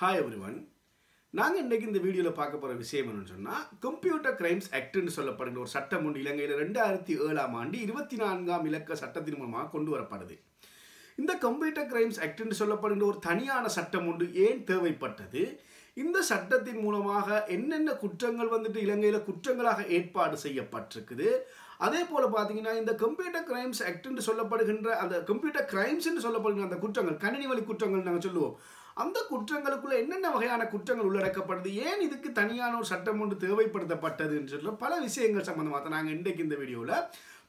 Hi every one நாங்கள் இன்றைக்கி இந்த வீடியோவில் பார்க்க போகிற விஷயம் என்னன்னு சொன்னால் கம்ப்யூட்டர் கிரைம்ஸ் ஆக்ட்னு சொல்லப்படுகிற ஒரு சட்டம் உண்டு இலங்கையில் ரெண்டாயிரத்தி ஏழாம் ஆண்டு இருபத்தி நான்காம் இலக்க சட்டத்தின் மூலமாக கொண்டு வரப்படுது இந்த கம்ப்யூட்டர் கிரைம்ஸ் ஆக்ட்னு சொல்லப்படுகிற ஒரு தனியான சட்டம் ஒன்று ஏன் தேவைப்பட்டது? இந்த சட்டத்தின் மூலமாக என்னென்ன குற்றங்கள் வந்துட்டு இலங்கையில் குற்றங்களாக ஏற்பாடு செய்யப்பட்டிருக்குது? அதே போல் பார்த்தீங்கன்னா இந்த கம்ப்யூட்டர் கிரைம்ஸ் ஆக்ட்னு சொல்லப்படுகின்ற அந்த கம்ப்யூட்டர் கிரைம்ஸ்னு சொல்லப்படுகிற அந்த குற்றங்கள் கணினி வழி குற்றங்கள் நாங்கள் சொல்லுவோம். அந்த குற்றங்களுக்குள்ள என்னென்ன வகையான குற்றங்கள் உள்ளடக்கப்படுது? ஏன் இதுக்கு தனியான ஒரு சட்டம் ஒன்று தேவைப்படுத்தப்பட்டதுன்னு சொல்ல பல விஷயங்கள் சம்மந்தமாக தான் நாங்கள் இன்றைக்கு இந்த வீடியோவில்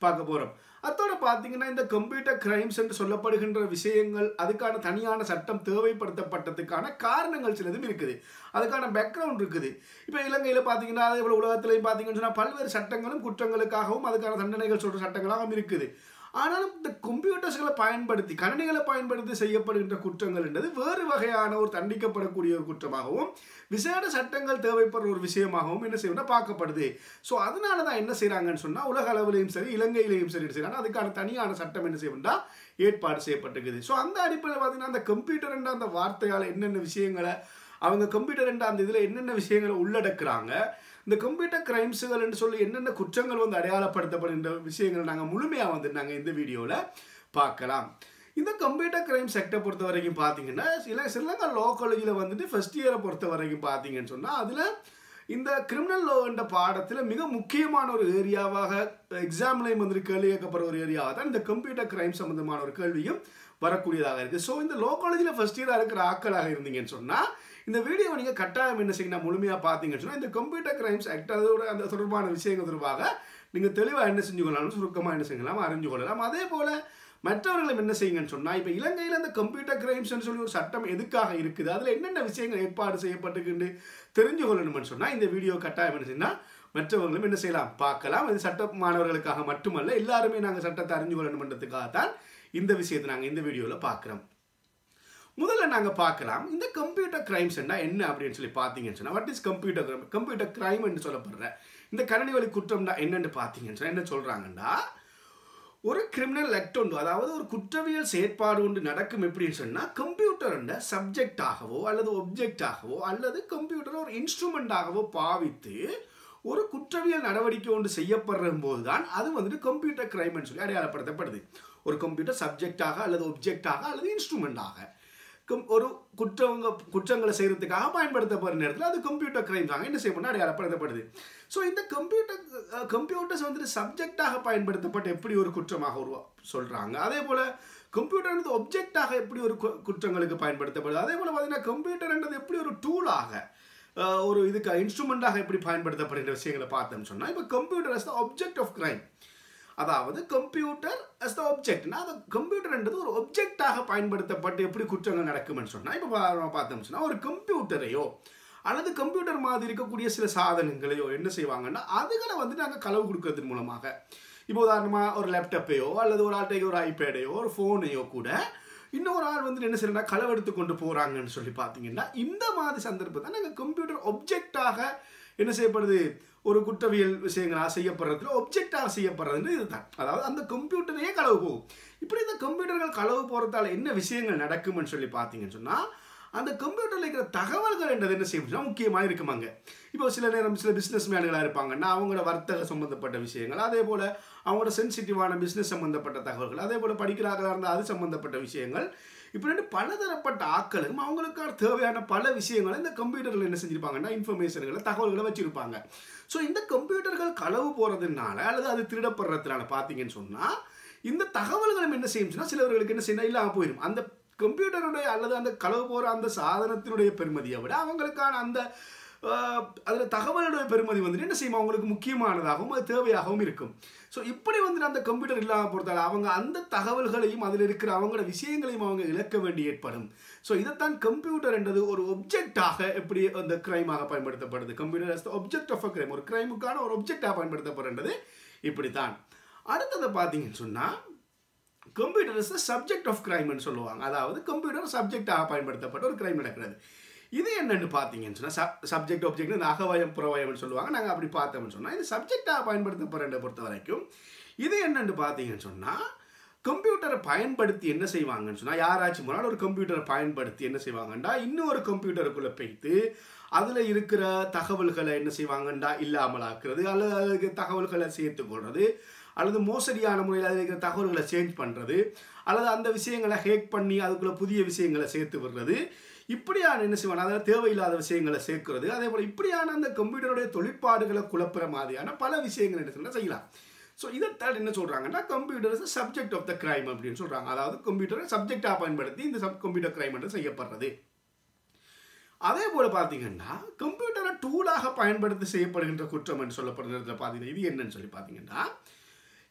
பார்க்க போகிறோம் அத்தோட பார்த்தீங்கன்னா இந்த கம்ப்யூட்டர் கிரைம்ஸ் என்று சொல்லப்படுகின்ற விஷயங்கள் அதுக்கான தனியான சட்டம் தேவைப்படுத்தப்பட்டதுக்கான காரணங்கள் சிலதும் இருக்குது. அதுக்கான பேக்ரவுண்ட் இருக்குது. இப்போ இலங்கையில் பார்த்தீங்கன்னா அதே போல் உலகத்திலையும் பார்த்தீங்கன்னு சொன்னால் பல்வேறு சட்டங்களும் குற்றங்களுக்காகவும் அதுக்கான தண்டனைகள் சொல்கிற சட்டங்களாகவும் இருக்குது. ஆனாலும் இந்த கம்ப்யூட்டர்ஸ்களை பயன்படுத்தி கணினிகளை பயன்படுத்தி செய்யப்படுகின்ற குற்றங்கள் என்றது வேறு வகையான ஒரு தண்டிக்கப்படக்கூடிய ஒரு குற்றமாகவும் விசேட சட்டங்கள் தேவைப்படுற ஒரு விஷயமாகவும் என்ன செய்யணும் பார்க்கப்படுது. ஸோ அதனால தான் என்ன செய்கிறாங்கன்னு சொன்னால் உலக அளவிலையும் சரி இலங்கையிலையும் சரி செய்கிறாங்க அதுக்கான தனியான சட்டம் என்ன செய்யணும்னா ஏற்பாடு செய்யப்பட்டிருக்குது. ஸோ அந்த அடிப்படையில் பார்த்தீங்கன்னா அந்த கம்ப்யூட்டர் என்ற அந்த வார்த்தையால் என்னென்ன விஷயங்களை அவங்க கம்ப்யூட்டர் என்ற அந்த இதில் என்னென்ன விஷயங்களை உள்ளடக்குறாங்க இந்த கம்ப்யூட்டர் கிரைம்ஸுகள் என்று சொல்லி என்னென்ன குற்றங்கள் வந்து அடையாளப்படுத்தப்படுகின்ற விஷயங்கள் நாங்கள் முழுமையாக வந்து நாங்கள் இந்த வீடியோவில் பார்க்கலாம். இந்த கம்ப்யூட்டர் கிரைம் செக்டரை பொறுத்த வரைக்கும் பார்த்தீங்கன்னா சில ஸ்ரீலங்கா லோ காலேஜில் வந்துட்டு ஃபஸ்ட் இயரை பொறுத்த வரைக்கும் பார்த்தீங்கன்னு சொன்னால் அதில் இந்த கிரிமினல் லோ என்ற பாடத்தில் மிக முக்கியமான ஒரு ஏரியாவாக எக்ஸாம்லையும் வந்துட்டு கேள்வி கேட்கப்படுற ஒரு ஏரியாவாக தான் இந்த கம்ப்யூட்டர் கிரைம் சம்மந்தமான ஒரு கேள்வியும் வரக்கூடியதாக இருக்குது ஸோ இந்த லோ காலேஜில் ஃபஸ்ட் இயராக இருக்கிற ஆக்களாக இருந்தீங்கன்னு சொன்னால் இந்த வீடியோவை நீங்கள் கட்டாயம் என்ன செய்யணும்? முழுமையாக பார்த்தீங்கன்னு சொன்னால் இந்த கம்ப்யூட்டர் கிரைம்ஸ் ஆக்ட் அதோட அந்த தொடர்பான விஷயங்கள் தொடர்பாக நீங்கள் தெளிவாக என்ன செஞ்சு கொள்ளலாம்? சுருக்கமாக என்ன செய்யலாம்? அறிஞ்சு கொள்ளலாம். அதே போல் மற்றவர்களும் என்ன செய்யுங்கன்னு சொன்னால் இப்போ இலங்கையில் இந்த கம்ப்யூட்டர் கிரைம்ஸ்னு சொல்லி ஒரு சட்டம் எதுக்காக இருக்குது? அதில் என்னென்ன விஷயங்கள் ஏற்பாடு செய்யப்பட்டுக்கிண்டு தெரிஞ்சு கொள்ளணும்னு சொன்னால் இந்த வீடியோ கட்டாயம் என்ன செய்யணும் மற்றவர்களும் என்ன செய்யலாம்? பார்க்கலாம். இது சட்ட மாணவர்களுக்காக மட்டுமல்ல எல்லாருமே நாங்கள் சட்டத்தை அறிஞ்சு கொள்ளணுன்றதுக்காக தான் இந்த விஷயத்தை நாங்கள் இந்த வீடியோவில் பார்க்குறோம் முதல்ல நாங்கள் பார்க்கலாம் இந்த கம்ப்யூட்டர் கிரைம்ஸ் என்ன என்ன அப்படின்னு சொல்லி பார்த்தீங்கன்னு சொன்னால் what is computer crime computer crime என்று சொல்லப்படுற இந்த கணினி வழி குற்றம்னா என்னென்னு பார்த்தீங்கன்னு சொன்னால் என்ன சொல்கிறாங்கன்னா ஒரு கிரிமினல் ஆக்ட் ஒன்று அதாவது ஒரு குற்றவியல் செயற்பாடு ஒன்று நடக்கும் எப்படின்னு சொன்னால் கம்ப்யூட்டர் சப்ஜெக்டாகவோ அல்லது ஒப்ஜெக்டாகவோ அல்லது கம்ப்யூட்டரை ஒரு இன்ஸ்ட்ருமெண்ட்டாகவோ பாவித்து ஒரு குற்றவியல் நடவடிக்கை ஒன்று செய்யப்படுற போது தான் அது வந்துட்டு கம்ப்யூட்டர் கிரைம்னு சொல்லி அடையாளப்படுத்தப்படுது. ஒரு கம்ப்யூட்டர் சப்ஜெக்டாக அல்லது ஒப்ஜெக்டாக அல்லது இன்ஸ்ட்ருமெண்ட்டாக ஒரு குற்றவங்க குற்றங்களை செய்கிறதுக்காக பயன்படுத்தப்படுற நேரத்தில் அது கம்ப்யூட்டர் கிரைம் தாங்க என்ன செய்யப்படும் அடையாளப்படுத்தப்படுது. ஸோ இந்த கம்ப்யூட்டர் கம்ப்யூட்டர்ஸ் வந்துட்டு சப்ஜெக்டாக பயன்படுத்தப்பட்ட எப்படி ஒரு குற்றமாக உருவா சொல்கிறாங்க அதே போல் கம்ப்யூட்டர்ன்றது ஒப்ஜெக்டாக எப்படி ஒரு குற்றங்களுக்கு பயன்படுத்தப்படுது. அதே போல் பார்த்தீங்கன்னா கம்ப்யூட்டர்ன்றது எப்படி ஒரு டூலாக ஒரு இதுக்கு இன்ஸ்ட்ருமெண்ட்டாக எப்படி பயன்படுத்தப்படுகிற விஷயங்களை பார்த்தோம்னு சொன்னால் இப்போ computer as the object of crime அதாவது கம்ப்யூட்டர் அஸ் த ஆப்ஜெக்ட்னா அது கம்ப்யூட்டர்ன்றது ஒரு ஆப்ஜெக்டாக பயன்படுத்தப்பட்டு எப்படி குற்றங்கள் நடக்கும்னு சொன்னால் இப்போ பார்த்தோம்னு சொன்னால் ஒரு கம்ப்யூட்டரையோ அல்லது கம்ப்யூட்டர் மாதிரி இருக்கக்கூடிய சில சாதனங்களையோ என்ன செய்வாங்கன்னா அதுகளை வந்து நாங்கள் களவு கொடுக்கறதன் மூலமாக இப்போ உதாரணமாக ஒரு லேப்டாப்பையோ அல்லது ஒரு ஆள்கிட்ட ஒரு ஐபேடையோ ஒரு ஃபோனையோ கூட இன்னொரு ஆள் வந்து என்ன செய்யறா களவெடுத்து கொண்டு போகிறாங்கன்னு சொல்லி பார்த்தீங்கன்னா இந்த மாதிரி சந்தர்ப்பத்தை நாங்கள் கம்ப்யூட்டர் ஒப்ஜெக்டாக என்ன செய்யப்படுது? ஒரு குற்றவியல் விஷயங்களாக செய்யப்படுறதுல ஒப்ஜெக்டாக செய்யப்படுறதுன்னு இதுதான். அதாவது அந்த கம்ப்யூட்டரையே களவு போகும். இப்படி இந்த கம்ப்யூட்டர்கள் களவு போகிறதால என்ன விஷயங்கள் நடக்கும்னு சொல்லி பார்த்தீங்கன்னு சொன்னால் அந்த கம்ப்யூட்டரில் இருக்கிற தகவல்கள் என்றது என்ன செய்யணும்னா முக்கியமாக இருக்குமாங்க. இப்போ சில நேரம் சில பிஸ்னஸ் மேன்களாக இருப்பாங்கன்னா அவங்களோட வர்த்தக சம்மந்தப்பட்ட விஷயங்கள் அதே போல் அவங்களோட சென்சிட்டிவான பிஸ்னஸ் சம்மந்தப்பட்ட தகவல்கள் அதே போல் படிக்கிறார்களாக இருந்தால் அது சம்மந்தப்பட்ட விஷயங்கள். இப்படி பலதரப்பட்ட ஆக்களுக்கும் அவங்களுக்கான தேவையான பல விஷயங்களை இந்த கம்ப்யூட்டரில் என்ன செஞ்சுருப்பாங்கன்னா இன்ஃபர்மேஷன்களை தகவல்களை வச்சுருப்பாங்க. ஸோ இந்த கம்ப்யூட்டர்கள் களவு போகிறதுனால அல்லது அது திருடப்படுறதுனால பார்த்தீங்கன்னு சொன்னால் இந்த தகவல்களும் என்ன செய்யும்னா சிலவர்களுக்கு என்ன செய்யணும் இல்லாமல் போயிடும் அந்த கம்ப்யூட்டருடைய அல்லது அந்த களவு போகிற அந்த சாதனத்தினுடைய பெருமதியை விட அவங்களுக்கான அந்த அதில் தகவலுடைய பெருமதி வந்துட்டு என்ன செய்யும்? அவங்களுக்கு முக்கியமானதாகவும் அது தேவையாகவும் இருக்கும். ஸோ இப்படி வந்துட்டு அந்த கம்ப்யூட்டர் இல்லாமல் பொறுத்தால் அவங்க அந்த தகவல்களையும் அதில் இருக்கிற அவங்களோட விஷயங்களையும் அவங்க இழக்க வேண்டி ஏற்படும். ஸோ இதைத்தான் கம்ப்யூட்டர் என்றது ஒரு ஒப்ஜெக்டாக எப்படி அந்த கிரைமாக பயன்படுத்தப்படுது? Computer as object of a crime ஒரு கிரைமுக்கான ஒரு ஒப்ஜெக்டாக பயன்படுத்தப்படுறது இப்படித்தான். அடுத்ததை பார்த்தீங்கன்னு சொன்னால் computer is the subject of கிரைம்னு சொல்லுவாங்க. அதாவது கம்ப்யூட்டர் சப்ஜெக்டாக பயன்படுத்தப்பட்ட ஒரு கிரைம் நடக்கிறது. இது என்னென்னு பார்த்தீங்கன்னு சொன்னால் சப் சப்ஜெக்ட் ஆப்ஜெக்ட் இந்த அகவயம் புறவயம்னு சொல்லுவாங்க. நாங்கள் அப்படி பார்த்தோம்னு சொன்னால் இது சப்ஜெக்டாக பயன்படுத்தப்படுறதை பொறுத்த வரைக்கும் இது என்னென்னு பார்த்தீங்கன்னு சொன்னால் கம்ப்யூட்டரை பயன்படுத்தி என்ன செய்வாங்கன்னு சொன்னால் யாராச்சும் ஒரு ஒரு கம்ப்யூட்டரை பயன்படுத்தி என்ன செய்வாங்கண்டா இன்னொரு கம்ப்யூட்டருக்குள்ளே போய்த்து அதில் இருக்கிற தகவல்களை என்ன செய்வாங்கண்டா இல்லாமலாக்குறது அல்லது அதுக்கு தகவல்களை சேர்த்து கொள்வது அல்லது மோசடியான முறையில் அதில் இருக்கிற தகவல்களை சேஞ்ச் பண்ணுறது அல்லது அந்த விஷயங்களை ஹேக் பண்ணி அதுக்குள்ளே புதிய விஷயங்களை சேர்த்து விடுறது. இப்படியான என்ன செய்வாங்க? அதாவது தேவையில்லாத விஷயங்களை சேர்க்கிறது. அதே போல் இப்படியான அந்த கம்ப்யூட்டருடைய தொழிற்பாடுகளை குழப்புற மாதிரியான பல விஷயங்கள் என்ன செய்யலாம்? செய்யலாம். ஸோ இதைத்தான் என்ன சொல்கிறாங்கன்னா computer is subject of the crime அப்படின்னு சொல்கிறாங்க அதாவது கம்ப்யூட்டரை சப்ஜெக்டாக பயன்படுத்தி இந்த சப் கம்ப்யூட்டர் கிரைம் என்று செய்யப்படுறது. அதே போல் பார்த்தீங்கன்னா கம்ப்யூட்டரை டூலாக பயன்படுத்தி செய்யப்படுகின்ற குற்றம் என்று சொல்லப்படுகிறதுல பார்த்தீங்கன்னா இது என்னன்னு சொல்லி பார்த்தீங்கன்னா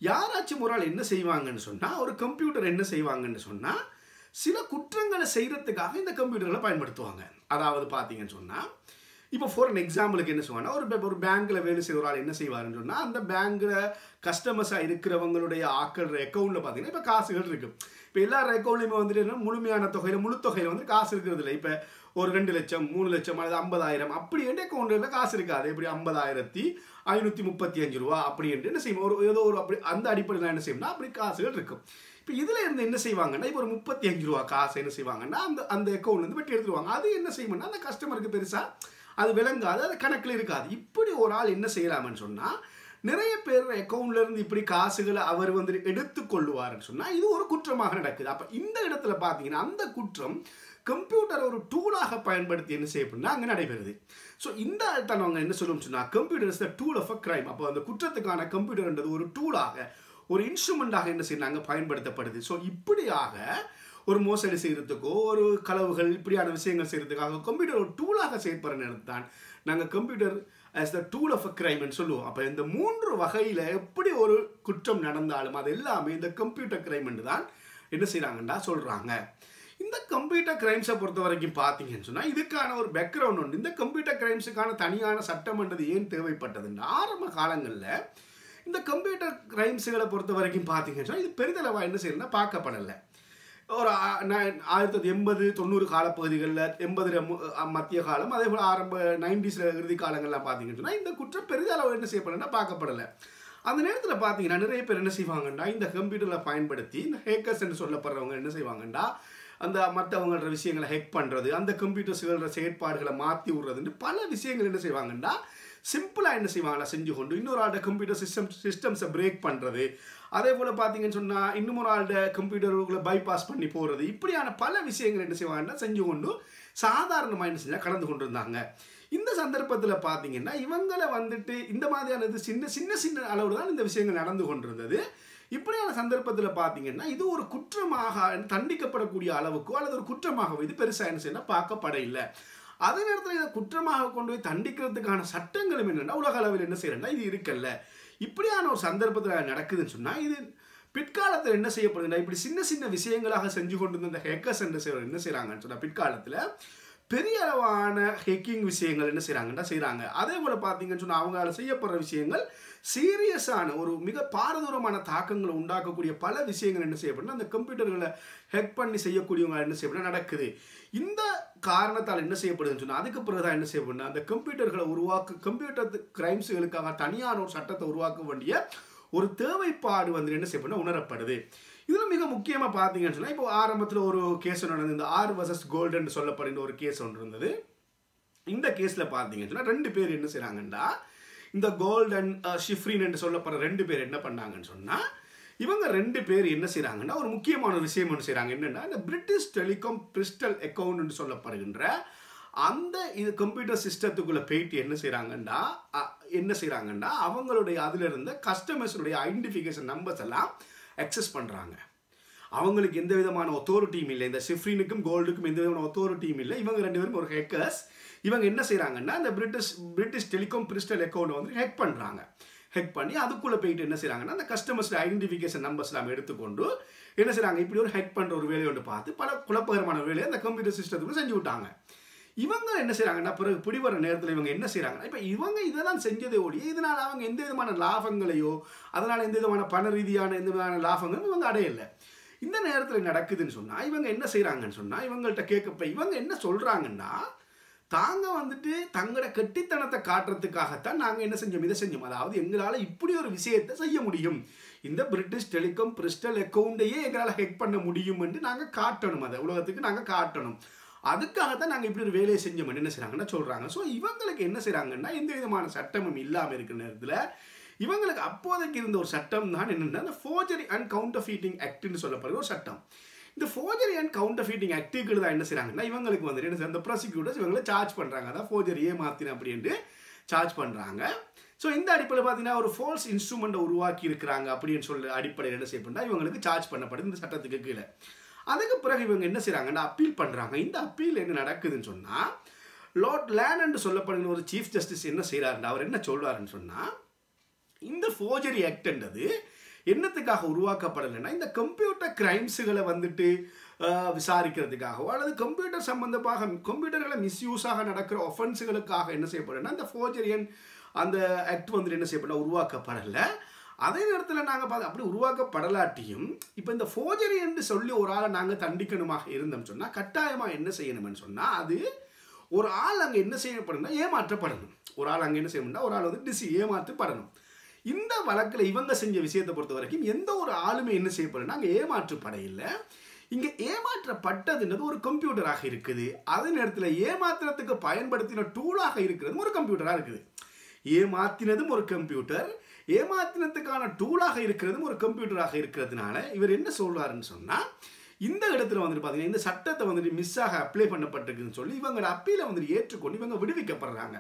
யாராச்சும் ஒரு ஆள் என்ன செய்வாங்கன்னு சொன்னால் ஒரு கம்ப்யூட்டர் என்ன செய்வாங்கன்னு சொன்னால் சில குற்றங்களை செய்கிறதுக்காக இந்த கம்ப்யூட்டர்களை பயன்படுத்துவாங்க. அதாவது பார்த்தீங்கன்னு சொன்னால் இப்போ ஃபார் அன் எக்ஸாம்பிளுக்கு என்ன சொல்லுவாங்கன்னா ஒரு ஒரு பேங்க்கில் வேலை செய்கிற ஒரு ஆள் என்ன செய்வாருன்னு சொன்னால் அந்த பேங்க்கில் கஸ்டமர்ஸாக இருக்கிறவங்களுடைய ஆக்கள் அக்கௌண்ட்டில் பார்த்தீங்கன்னா இப்போ காசுகள் இருக்குது இப்போ எல்லார் அக்கௌண்ட்லையுமே வந்துட்டு என்ன முழுமையான தொகையில் முழு தொகையில் வந்து காசு இருக்கிறது இல்லை. இப்போ ஒரு ரெண்டு லட்சம் மூணு லட்சம் அல்லது ஐம்பதாயிரம் அப்படி என்று அக்கௌண்ட்டில் காசு இருக்காது. இப்படி ஐம்பதாயிரத்தி ஐநூற்றி முப்பத்தி அஞ்சு ரூபா அப்படி என்று என்ன செய்யும் ஒரு ஏதோ ஒரு அப்படி அந்த அடிப்படையில் என்ன செய்யணும்னா அப்படி காசுகள் இருக்கும். இப்போ இதில் இருந்து என்ன செய்வாங்கன்னா இப்போ ஒரு முப்பத்தி அஞ்சு ரூபா காசு என்ன செய்வாங்கன்னா அந்த அந்த அக்கௌண்ட்லேருந்து வெட்டி எடுத்துருவாங்க. அது என்ன செய்யணும்னா அந்த கஸ்டமருக்கு பெருசாக அது விளங்காது அது கணக்கில் இருக்காது. இப்படி ஒரு ஆள் என்ன செய்யலாம்னு சொன்னால் நிறைய பேர் அக்கௌண்ட்ல இருந்து இப்படி காசுகளை அவர் வந்து எடுத்துக்கொள்ளுவார்னு சொன்னால் இது ஒரு குற்றமாக நடக்குது. அப்போ இந்த இடத்துல பார்த்தீங்கன்னா அந்த குற்றம் கம்ப்யூட்டர் ஒரு டூலாக பயன்படுத்தி என்ன செய்யப்படுனா அங்கே நடைபெறுது. ஸோ இந்த தான் அவங்க என்ன சொல்லணும்னு சொன்னால் computer is the tool of a crime அப்போ அந்த குற்றத்துக்கான கம்ப்யூட்டர்ன்றது ஒரு டூலாக ஒரு இன்ஸ்ட்ருமெண்ட்டாக என்ன செய்யறாங்க பயன்படுத்தப்படுது. ஸோ இப்படியாக ஒரு மோசடி செய்கிறதுக்கோ ஒரு களவுகள் இப்படியான விஷயங்கள் செய்கிறதுக்காக கம்ப்யூட்டர் ஒரு டூலாக செயற்படுற நேரத்தில் தான் நாங்கள் computer as the tool of a கிரைம்னு சொல்லுவோம். அப்போ இந்த மூன்று வகையில் எப்படி ஒரு குற்றம் நடந்தாலும் அது எல்லாமே இந்த கம்ப்யூட்டர் கிரைம்னு தான் என்ன செய்கிறாங்கன்னா சொல்கிறாங்க இந்த கம்ப்யூட்டர் கிரைம்ஸை பொறுத்த வரைக்கும் பார்த்தீங்கன்னு சொன்னால் இதுக்கான ஒரு பேக்ரவுண்ட் உண்டு. இந்த கம்ப்யூட்டர் கிரைம்ஸுக்கான தனியான சட்டம்ன்றது ஏன் தேவைப்பட்டதுன்னா ஆரம்ப காலங்களில் இந்த கம்ப்யூட்டர் கிரைம்ஸுகளை பொறுத்த வரைக்கும் பார்த்தீங்கன்னு சொன்னால் இது பெரிதளவாக என்ன செய்யணும்னா பார்க்கப்படலை. ஒரு ஆயிரத்தி தொள்ளாயிரத்தி எண்பது தொண்ணூறு காலப்பகுதிகளில் எண்பது மத்திய காலம் அதே போல் ஆரம்ப நைன்டிஸில் இறுதி காலங்கள்லாம் பார்த்தீங்கன்னு சொன்னால் இந்த குற்றம் பெரிதளவு என்ன செய்யப்படலைன்னா பார்க்கப்படலை. அந்த நேரத்தில் பார்த்தீங்கன்னா நிறைய பேர் என்ன செய்வாங்கன்னா இந்த கம்ப்யூட்டரில் பயன்படுத்தி இந்த ஹேக்கர்ஸ் என்று சொல்லப்படுறவங்க என்ன செய்வாங்கன்னா அந்த மற்றவங்களோட விஷயங்களை ஹெக் பண்ணுறது அந்த கம்ப்யூட்டர்ஸ்கள செயற்பாடுகளை மாற்றி விடுறதுன்னு பல விஷயங்கள் என்ன செய்வாங்கன்னா சிம்பிளாக என்ன செய்வாங்களா செஞ்சு கொண்டு இன்னொரு ஆள்கிட்ட கம்ப்யூட்டர் சிஸ்டம் சிஸ்டம்ஸை பிரேக் பண்ணுறது அதே போல் பார்த்தீங்கன்னு சொன்னால் இன்னும் ஒரு ஆள்கிட்ட கம்ப்யூட்டர்களை பைபாஸ் பண்ணி போகிறது இப்படியான பல விஷயங்கள் என்ன செய்வாங்கன்னா செஞ்சு கொண்டு சாதாரணமாக என்ன செஞ்சால் கடந்து கொண்டு இருந்தாங்க இந்த சந்தர்ப்பத்தில் பார்த்தீங்கன்னா இவங்களை வந்துட்டு இந்த மாதிரியானது சின்ன சின்ன சின்ன அளவில் தான் இந்த விஷயங்கள் நடந்து கொண்டிருந்தது. இப்படியான சந்தர்ப்பத்தில் பார்த்தீங்கன்னா இது ஒரு குற்றமாக தண்டிக்கப்படக்கூடிய அளவுக்கோ அல்லது ஒரு குற்றமாக இது பெருசாக என்ன செய்யணும் பார்க்கப்பட இல்லை அதே நேரத்தில் இதை குற்றமாக கொண்டு போய் தண்டிக்கிறதுக்கான சட்டங்களும் என்னென்னா உலக அளவில் என்ன செய்யறேன்னா இது இருக்கல்ல. இப்படியான ஒரு சந்தர்ப்பத்தில் நடக்குதுன்னு சொன்னால் இது பிற்காலத்தில் என்ன செய்யப்படுதுன்னா இப்படி சின்ன சின்ன விஷயங்களாக செஞ்சு கொண்டு இருந்த ஹேக்கர்ஸ் என்ன செய்ய என்ன செய்கிறாங்கன்னு சொன்னால் பிற்காலத்தில் பெரிய அளவான ஹெக்கிங் விஷயங்கள் என்ன செய்கிறாங்கன்னா செய்கிறாங்க அதே போல் பார்த்தீங்கன்னு சொன்னால் அவங்களால செய்யப்படுற விஷயங்கள் சீரியஸான ஒரு மிக பாரதூரமான தாக்கங்களை உண்டாக்கக்கூடிய பல விஷயங்கள் என்ன செய்யப்படும் அந்த கம்ப்யூட்டர்களை ஹெக் பண்ணி செய்யக்கூடியவங்க என்ன செய்யப்படும் நடக்குது. இந்த காரணத்தால் என்ன செய்யப்படுதுன்னு சொன்னால் அதுக்கு பிறகு தான் என்ன செய்யப்படும் அந்த கம்ப்யூட்டர்களை உருவாக்க கம்ப்யூட்டர் கிரைம்ஸுகளுக்காக தனியான ஒரு சட்டத்தை உருவாக்க வேண்டிய ஒரு தேவைப்பாடு வந்து என்ன செய்யப்படும் உணரப்படுது. இதில் மிக முக்கியமாக பார்த்தீங்கன்னு சொன்னால் இப்போ ஆரம்பத்தில் ஒரு கேஸ் நடந்தது. இந்த ஆர் வர்சஸ் கோல்டன் சொல்லப்படுகிற ஒரு கேஸ் ஒன்று இருந்தது. இந்த கேஸில் பார்த்தீங்கன்னு சொன்னால் ரெண்டு பேர் என்ன செய்கிறாங்கன்னா இந்த கோல்டன் ஷிஃப்ரின் uh, என்று சொல்லப்படுற ரெண்டு பேர் என்ன பண்ணாங்கன்னு சொன்னால் இவங்க ரெண்டு பேர் என்ன செய்கிறாங்கன்னா ஒரு முக்கியமான விஷயம் ஒன்று செய்கிறாங்க என்னென்னா இந்த பிரிட்டிஷ் டெலிகாம் பிரிஸ்டல் அக்கௌண்ட்னு சொல்லப்படுகின்ற அந்த இது கம்ப்யூட்டர் சிஸ்டத்துக்குள்ளே போயிட்டு என்ன செய்கிறாங்கன்னா என்ன செய்கிறாங்கன்னா அவங்களுடைய அதில் இருந்த கஸ்டமர்ஸுடைய ஐடென்டிஃபிகேஷன் நம்பர்ஸ் எல்லாம் அக்சஸ் பண்ணுறாங்க அவங்களுக்கு எந்த விதமான ஒத்தோரிட்டியும் இல்லை. இந்த சிஃப்ரினுக்கும் கோல்டுக்கும் எந்த விதமான ஒத்தோரிட்டியும் இல்லை. இவங்க ரெண்டு பேரும் ஒரு ஹேக்கர்ஸ் இவங்க என்ன செய்கிறாங்கன்னா இந்த British British Telecom Bristol account வந்து ஹேக் பண்ணுறாங்க ஹெக் பண்ணி அதுக்குள்ளே போயிட்டு என்ன செய்கிறாங்கன்னா அந்த கஸ்டமர்ஸ் ஐடென்டிஃபிகேஷன் நம்பர்ஸ் எல்லாம் எடுத்துக்கொண்டு என்ன செய்கிறாங்க இப்படி ஒரு ஹெக் பண்ணுற ஒரு வேலையை ஒன்று பார்த்து பல குழப்பகரமான வேலையை அந்த கம்ப்யூட்டர் சிஸ்டத்துக்குள்ளே செஞ்சு விட்டாங்க. இவங்க என்ன செய்கிறாங்கன்னா பிறகு பிடிவர நேரத்தில் இவங்க என்ன செய்கிறாங்கன்னா இப்போ இவங்க இதை தான் செஞ்சதே ஓடி இதனால் அவங்க எந்த விதமான லாபங்களையோ அதனால் எந்த விதமான பண ரீதியான எந்த விதமான லாபங்களும் இவங்க அடையலை. இந்த நேரத்தில் நடக்குதுன்னு சொன்னால் இவங்க என்ன செய்கிறாங்கன்னு சொன்னால் இவங்கள்ட்ட கேட்கப்ப இவங்க என்ன சொல்கிறாங்கன்னா தாங்க வந்துட்டு தங்களோட கெட்டித்தனத்தை காட்டுறதுக்காகத்தான் நாங்கள் என்ன செஞ்சோம் இதை செஞ்சோம். அதாவது எங்களால் இப்படி ஒரு விஷயத்தை செய்ய முடியும். இந்த பிரிட்டிஷ் டெலிகாம் பிரிஸ்டல் அக்கௌண்ட்டையே எங்களால் ஹெக் பண்ண முடியும் என்று நாங்கள் காட்டணும். அதை உலகத்துக்கு நாங்கள் காட்டணும். அதுக்காக தான் நாங்கள் இப்படி ஒரு வேலையை செஞ்சோம். என்ன செய்கிறாங்கன்னா சொல்கிறாங்க ஸோ இவங்களுக்கு என்ன செய்கிறாங்கன்னா எந்த விதமான சட்டமும் இல்லாமல் இருக்கிற நேரத்தில் இவங்களுக்கு அப்போதைக்கு இருந்த ஒரு சட்டம் தான் என்னென்னா இந்த ஃபோர்ஜரி அண்ட் கவுண்டர் ஃபீட்டிங் ஆக்ட்னு சொல்லப்படுற ஒரு சட்டம். இந்த ஃபோர்ஜரி அண்ட் கவுண்டர் ஃபீட்டிங் ஆக்டுக்கு தான் என்ன செய்கிறாங்கன்னா இவங்களுக்கு வந்துட்டு என்ன அந்த ப்ராசிக்யூட்டர்ஸ் இவங்களை சார்ஜ் பண்ணுறாங்க அதான் ஃபோர்ஜரி ஏமாத்தின அப்படின்ட்டு சார்ஜ் பண்ணுறாங்க ஸோ இந்த அடிப்படையில் பார்த்தீங்கன்னா ஒரு ஃபோல்ஸ் இன்ஸ்ட்ருமெண்ட்டை உருவாக்கி இருக்கிறாங்க அப்படின்னு சொல்ல அடிப்படையில் என்ன செய்யப்பட்டா இவங்களுக்கு சார்ஜ் பண்ணப்படுது இந்த சட்டத்துக்கு கீழே. அதுக்கு பிறகு இவங்க என்ன செய்கிறாங்கன்னா அப்பீல் பண்ணுறாங்க இந்த அப்பீல் என்ன நடக்குதுன்னு சொன்னால் லார்ட் லேன் சொல்லப்படுகிற ஒரு சீஃப் ஜஸ்டிஸ் என்ன செய்கிறாருன்னு அவர் என்ன சொல்வாருன்னு சொன்னால் இந்த ஃபோஜரி ஆக்ட்ன்றது என்னத்துக்காக உருவாக்கப்படலைன்னா இந்த கம்ப்யூட்டர் கிரைம்ஸுகளை வந்துட்டு விசாரிக்கிறதுக்காகவோ அல்லது கம்ப்யூட்டர் சம்பந்தமாக கம்ப்யூட்டர்களை மிஸ்யூஸாக நடக்கிற ஒஃபென்ஸுகளுக்காக என்ன செய்யப்படுதுன்னா இந்த ஃபோஜரியன் அந்த ஆக்ட் வந்துட்டு என்ன செய்யப்படலாம் உருவாக்கப்படலை. அதே நேரத்தில் நாங்கள் பார்த்து அப்படி உருவாக்கப்படலாட்டியும் இப்போ இந்த ஃபோஜரி என்று சொல்லி ஒரு ஆளை நாங்கள் தண்டிக்கணுமாக இருந்தோம் சொன்னால் கட்டாயமாக என்ன செய்யணும்னு சொன்னால் அது ஒரு ஆள் அங்கே என்ன செய்யப்படணும்னா ஏமாற்றப்படணும். ஒரு ஆள் அங்கே என்ன செய்யணும்னா ஒரு ஆள் வந்து டிசி ஏமாற்றப்படணும். இந்த வழக்கில் இவங்க செஞ்ச விஷயத்தை பொறுத்த வரைக்கும் எந்த ஒரு ஆளுமே என்ன செய்யப்படணும் அங்கே ஏமாற்றுப்படையில்லை இங்கே ஏமாற்றப்பட்டதுன்றது ஒரு கம்ப்யூட்டராக இருக்குது. அதே நேரத்தில் ஏமாத்திரத்துக்கு பயன்படுத்தின டூலாக இருக்கிறதும் ஒரு கம்ப்யூட்டராக இருக்குது. ஏமாத்தினதும் ஒரு கம்ப்யூட்டர் ஏமாத்தினத்துக்கான டூலாக இருக்கிறதும் ஒரு கம்ப்யூட்டராக இருக்கிறதுனால இவர் என்ன சொல்கிறாருன்னு சொன்னால் இந்த இடத்துல வந்துட்டு பார்த்தீங்கன்னா இந்த சட்டத்தை வந்துட்டு மிஸ்ஸாக அப்ளை பண்ணப்பட்டிருக்குன்னு சொல்லி இவங்களோட அப்பீலை வந்துட்டு ஏற்றுக்கொண்டு இவங்க விடுவிக்கப்படுறாங்க.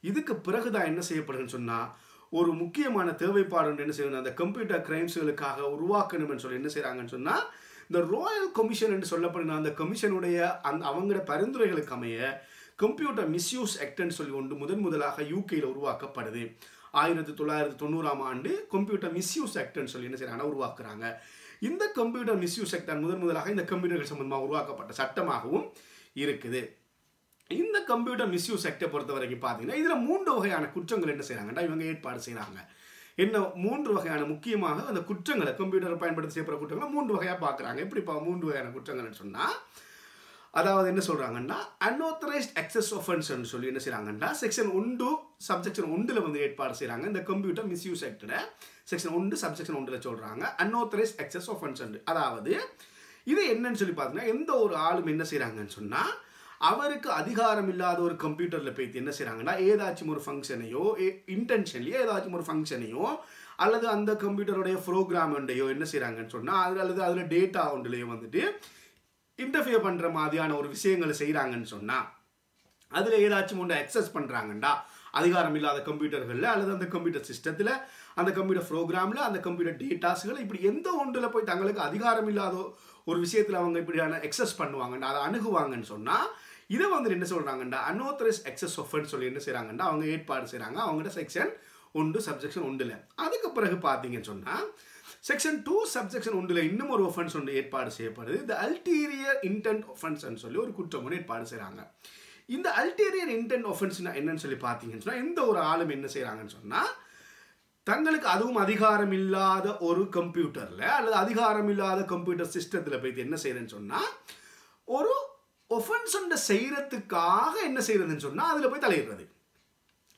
இதுக்கு பிறகுதான் என்ன செய்யப்படுதுன்னு சொன்னால் ஒரு முக்கியமான தேவைப்பாடு என்ன செய்யணும் அந்த கம்ப்யூட்டர் கிரைம்ஸுகளுக்காக உருவாக்கணும்னு சொல்லி என்ன செய்கிறாங்கன்னு சொன்னால் இந்த ராயல் கமிஷன் என்று சொல்லப்படுகிற அந்த கமிஷனுடைய அந்த அவங்களோட பரிந்துரைகளுக்கு அமைய கம்ப்யூட்டர் மிஸ்யூஸ் ஆக்ட்னு சொல்லி ஒன்று முதன் முதலாக யூகேயில் உருவாக்கப்படுது. ஆயிரத்தி தொள்ளாயிரத்தி தொண்ணூறாம் ஆண்டு கம்ப்யூட்டர் மிஸ்யூஸ் ஆக்ட்னு சொல்லி என்ன செய்யறாங்க உருவாக்குறாங்க. இந்த கம்ப்யூட்டர் மிஸ்யூஸ் ஆக்ட் முதன் முதலாக இந்த கம்ப்யூட்டர்கள் சம்பந்தமாக உருவாக்கப்பட்ட சட்டமாகவும் இருக்குது. இந்த கம்ப்யூட்டர் மிஸ்யூஸ் ஆக்டை பொறுத்த வரைக்கும் பார்த்தீங்கன்னா இதில் மூன்று வகையான குற்றங்கள் என்ன செய்கிறாங்கன்னா இவங்க ஏற்பாடு செய்கிறாங்க என்ன மூன்று வகையான முக்கியமாக அந்த குற்றங்களை கம்ப்யூட்டரை பயன்படுத்தி செய்யப்படுற குற்றங்களை மூன்று வகையாக பார்க்குறாங்க எப்படிப்பா மூன்று வகையான குற்றங்கள்னு சொன்னால் அதாவது என்ன சொல்கிறாங்கன்னா அன்ஆத்தரைஸ்ட் அக்சஸ் ஒஃபென்ஸ்னு சொல்லி என்ன செய்கிறாங்கன்னா செக்ஷன் ஒன்று சப்செக்ஷன் ஒன்றில் வந்து ஏற்பாடு செய்கிறாங்க இந்த கம்ப்யூட்டர் மிஸ்யூஸ் ஆக்டில் செக்ஷன் ஒன்று சப்செக்ஷன் ஒன்றில் சொல்கிறாங்க அன்ஆத்தரைஸ்ட் அக்சஸ் ஒஃபென்ஸ் அதாவது இது என்னன்னு சொல்லி பார்த்தீங்கன்னா எந்த ஒரு ஆளும் என்ன செய்கிறாங்கன்னு சொன்னால் அவருக்கு அதிகாரம் இல்லாத ஒரு கம்ப்யூட்டரில் போய்த்து என்ன செய்கிறாங்கன்னா ஏதாச்சும் ஒரு ஃபங்க்ஷனையோ இன்டென்ஷன்லையோ ஏதாச்சும் ஒரு ஃபங்க்ஷனையோ அல்லது அந்த கம்ப்யூட்டருடைய ப்ரோக்ராம் ஒன்றையோ என்ன செய்கிறாங்கன்னு சொன்னால் அது அல்லது அதில் டேட்டா ஒன்றிலையோ வந்துட்டு இன்டர்ஃபியர் பண்ணுற மாதிரியான ஒரு விஷயங்களை செய்கிறாங்கன்னு சொன்னால் அதில் ஏதாச்சும் ஒன்று அக்சஸ் பண்ணுறாங்கண்டா அதிகாரம் இல்லாத கம்ப்யூட்டர்களில் அல்லது அந்த கம்ப்யூட்டர் சிஸ்டத்தில் அந்த கம்ப்யூட்டர் ப்ரோக்ராமில் அந்த கம்ப்யூட்டர் டேட்டாஸ்களை இப்படி எந்த ஒன்றில் போய் தங்களுக்கு அதிகாரம் இல்லாத ஒரு விஷயத்தில் அவங்க இப்படியான எக்ஸஸ் பண்ணுவாங்கண்டா அதை அணுகுவாங்கன்னு சொன்னால் இதை வந்து என்ன சொல்கிறாங்கண்டா அன்ஆத்தரைஸ் எக்ஸஸ் ஒஃபன் சொல்லி என்ன செய்கிறாங்கண்டா அவங்க ஏற்பாடு செய்கிறாங்க அவங்கள்ட்ட செக்ஷன் ஒன்று சப்ஜெக்ஷன் ஒன்றில். அதுக்கு பிறகு பார்த்தீங்கன்னு சொன்னால் செக்ஷன் டூ சப்ஜெக்ஷன் ஒன்றில் இன்னும் ஒரு ஒஃபன்ஸ் ஒன்று ஏற்பாடு செய்யப்படுது. இந்த அல்டீரியர் இன்டென்ட் ஒஃபன்ஸ்ன்னு சொல்லி ஒரு குற்றம் ஒன்று ஏற்பாடு செய்கிறாங்க இந்த அல்டீரியர் இன்டென்ட் ஒஃபென்ஸ்னா என்னன்னு சொல்லி பார்த்தீங்கன்னு சொன்னால் எந்த ஒரு ஆளும் என்ன செய்கிறாங்கன்னு சொன்னால் தங்களுக்கு அதுவும் அதிகாரம் இல்லாத ஒரு கம்ப்யூட்டரில் அல்லது அதிகாரம் இல்லாத கம்ப்யூட்டர் சிஸ்டத்தில் போய் என்ன செய்கிறேன்னு சொன்னால் ஒரு ஒஃபென்ஸ் ஒன்றை செய்கிறதுக்காக என்ன செய்கிறதுன்னு சொன்னால் அதில் போய் தலையிடுறது.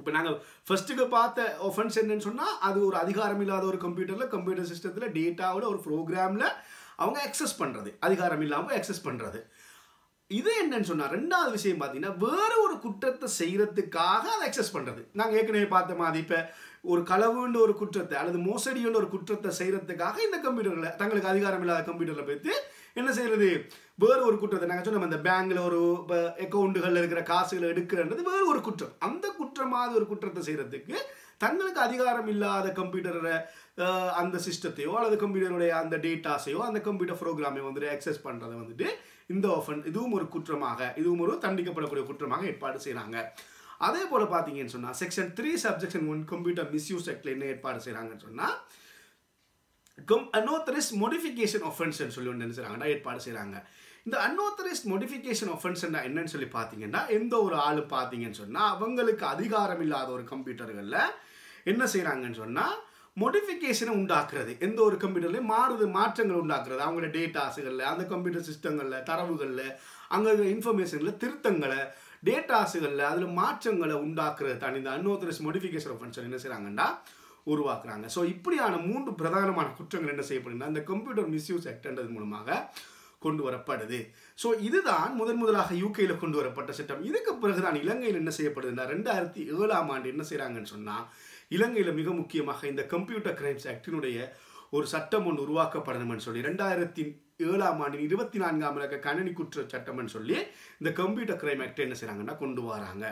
இப்போ நாங்கள் ஃபர்ஸ்ட்டுக்கு பார்த்த ஒஃபன்ஸ் என்னன்னு சொன்னால் அது ஒரு அதிகாரம் இல்லாத ஒரு கம்ப்யூட்டரில் கம்ப்யூட்டர் சிஸ்டத்தில் டேட்டாவோட ஒரு ப்ரோக்ராமில் அவங்க அக்சஸ் பண்ணுறது அதிகாரம் இல்லாமல் அக்சஸ் பண்ணுறது இது என்னன்னு சொன்னால் ரெண்டாவது விஷயம் பார்த்தீங்கன்னா வேறு ஒரு குற்றத்தை செய்கிறதுக்காக அதை அக்சஸ் பண்ணுறது நாங்கள் ஏற்கனவே பார்த்த மாதிரி இப்போ ஒரு களவுன்ற ஒரு குற்றத்தை அல்லது மோசடின்ற ஒரு குற்றத்தை செய்கிறதுக்காக இந்த கம்ப்யூட்டரில் தங்களுக்கு அதிகாரம் இல்லாத கம்ப்யூட்டரில் போய்த்து என்ன செய்யறது? வேறு ஒரு குற்றத்தை நாங்கள் சொன்னோம் அந்த பேங்கில் ஒரு அக்கௌண்ட்டுகளில் இருக்கிற காசுகளை எடுக்கிறன்றது வேறு ஒரு குற்றம். அந்த குற்றமாவது ஒரு குற்றத்தை செய்கிறதுக்கு தங்களுக்கு அதிகாரம் இல்லாத கம்ப்யூட்டரோட அந்த சிஸ்டத்தையோ அல்லது கம்ப்யூட்டருடைய அந்த டேட்டாஸையோ அந்த கம்ப்யூட்டர் ப்ரோக்ராமை வந்துட்டு அக்சஸ் பண்ணுறதை வந்துட்டு இந்த ஆஃபன் இதுவும் ஒரு குற்றமாக இதுவும் ஒரு தண்டிக்கப்படக்கூடிய குற்றமாக ஏற்பாடு செய்கிறாங்க அதே போல் பார்த்தீங்கன்னு சொன்னால் section three subsection one computer misuse ஆக்டில் என்ன ஏற்பாடு செய்கிறாங்கன்னு சொன்னால் கம் அன்ஆத்தரைஸ்ட் மோடிஃபிகேஷன் ஒஃபென்ஸ்னு சொல்லி ஒன்று என்ன செய்கிறாங்கன்னா ஏற்பாடு செய்கிறாங்க இந்த அன்ஆத்தரைஸ்ட் மோடிஃபிகேஷன் ஒஃபென்ஸ்னா என்னன்னு சொல்லி பார்த்தீங்கன்னா எந்த ஒரு ஆள் பார்த்தீங்கன்னு சொன்னால் அவங்களுக்கு அதிகாரம் இல்லாத ஒரு கம்ப்யூட்டர்களில் என்ன செய்கிறாங்கன்னு சொன்னால் மோடிஃபிகேஷனை உண்டாக்குறது. எந்த ஒரு கம்ப்யூட்டர்லையும் மாறுது மாற்றங்கள் உண்டாக்குறது. அவங்களோட டேட்டாஸுகளில் அந்த கம்ப்யூட்டர் சிஸ்டங்களில் தரவுகளில் அங்கே இருக்கிற இன்ஃபர்மேஷனில் திருத்தங்களை டேட்டாஸுகளில் அதில் மாற்றங்களை உண்டாக்குறது தான் இந்த அன்ஆத்தரைஸ்ட் மோடிஃபிகேஷன் ஒஃபென்ஸ் என்ன செய்கிறாங்கன்னா உருவாக்குறாங்க. ஸோ இப்படியான மூன்று பிரதானமான குற்றங்கள் என்ன செய்யப்படுதுன்னா இந்த கம்ப்யூட்டர் மிஸ்யூஸ் ஆக்ட்ன்றது மூலமாக கொண்டு வரப்படுது. ஸோ இதுதான் முதன் முதலாக யூகேயில் கொண்டு வரப்பட்ட சட்டம். இதுக்கு பிறகுதான் இலங்கையில் என்ன செய்யப்படுதுன்னா ரெண்டாயிரத்தி ஏழாம் ஆண்டு என்ன செய்கிறாங்கன்னு சொன்னால் இலங்கையில் மிக முக்கியமாக இந்த கம்ப்யூட்டர் கிரைம்ஸ் ஆக்டினுடைய ஒரு சட்டம் ஒன்று உருவாக்கப்படணும்னு சொல்லி ரெண்டாயிரத்தி ஏழாம் ஆண்டின் இருபத்தி நான்காம் இலக்க கணினி குற்ற சட்டம்னு சொல்லி இந்த கம்ப்யூட்டர் கிரைம் ஆக்ட் என்ன செய்கிறாங்கன்னா கொண்டு வராங்க.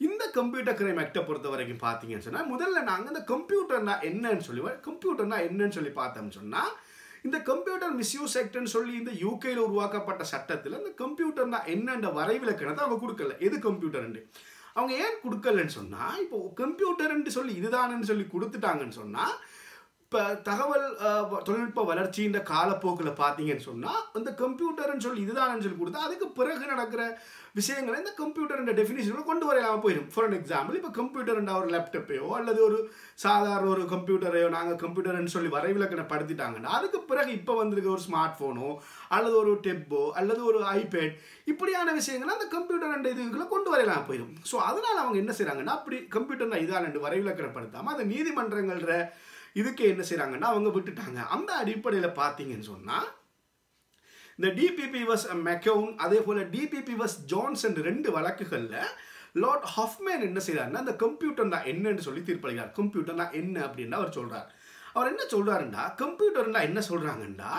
இந்த கம்ப்யூட்டர் கிரைம் ஆக்டை பொறுத்த வரைக்கும் பார்த்தீங்கன்னு சொன்னால் முதல்ல நாங்கள் இந்த கம்ப்யூட்டர்னா என்னன்னு சொல்லி கம்ப்யூட்டர்னா என்னன்னு சொல்லி பார்த்தோம்னு சொன்னால் இந்த கம்ப்யூட்டர் மிஸ்யூஸ் ஆக்ட்னு சொல்லி இந்த யூகேயில் உருவாக்கப்பட்ட சட்டத்தில் இந்த கம்ப்யூட்டர்னா வரைவில் வரைவிலக்கணத்தை அவங்க கொடுக்கல. எது கம்ப்யூட்டர்ண்டு அவங்க ஏன் கொடுக்கலன்னு சொன்னால் இப்போ கம்ப்யூட்டர்ன்னு சொல்லி இதுதானன்னு சொல்லி கொடுத்துட்டாங்கன்னு சொன்னால் இப்போ தகவல் தொழில்நுட்ப வளர்ச்சின்ற காலப்போக்கில் பார்த்தீங்கன்னு சொன்னால் இந்த கம்ப்யூட்டர்னு சொல்லி இதுதானன்னு சொல்லி கொடுத்தா அதுக்கு பிறகு நடக்கிற விஷயங்களை இந்த கம்ப்யூட்டர் டெஃபினேஷனில் கொண்டு வரையாமல் போயிடும். ஃபார் எக்ஸாம்பிள் இப்போ கம்ப்யூட்டர்ன்ற ஒரு லேப்டாப்பையோ அல்லது ஒரு சாதாரண ஒரு கம்ப்யூட்டரையோ நாங்கள் கம்ப்யூட்டர்னு சொல்லி வரைவிலக்கணப்படுத்திட்டாங்கன்னா அதுக்கு பிறகு இப்போ வந்திருக்க ஒரு ஸ்மார்ட் ஃபோனோ அல்லது ஒரு டெப்போ அல்லது ஒரு ஐபேட் இப்படியான விஷயங்களை அந்த கம்ப்யூட்டர் இதுக்குள்ளே கொண்டு கொண்டு இல்லாமல் போயிடும். ஸோ அதனால் அவங்க என்ன செய்கிறாங்கன்னா அப்படி கம்ப்யூட்டர்னா இதான் ரெண்டு வரைவிலக்கணப்படுத்தாமல் அந்த நீதிமன்றங்கள்ற இதுக்கு என்ன செய்கிறாங்கன்னா அவங்க விட்டுட்டாங்க. அந்த அடிப்படையில் பார்த்தீங்கன்னு சொன்னால் இந்த டிபிபி வஸ் மெக்கவுன் அதே போல் டிபிபி வஸ் ஜான்சன் ரெண்டு வழக்குகளில் லார்ட் ஹாஃப்மேன் என்ன செய்கிறாருன்னா அந்த கம்ப்யூட்டர்னா என்னன்னு சொல்லி தீர்ப்பளிக்கிறார். கம்ப்யூட்டர்னா என்ன அப்படின்னு அவர் சொல்கிறார் அவர் என்ன சொல்கிறாருண்டா கம்ப்யூட்டர்னா என்ன சொல்கிறாங்கன்னா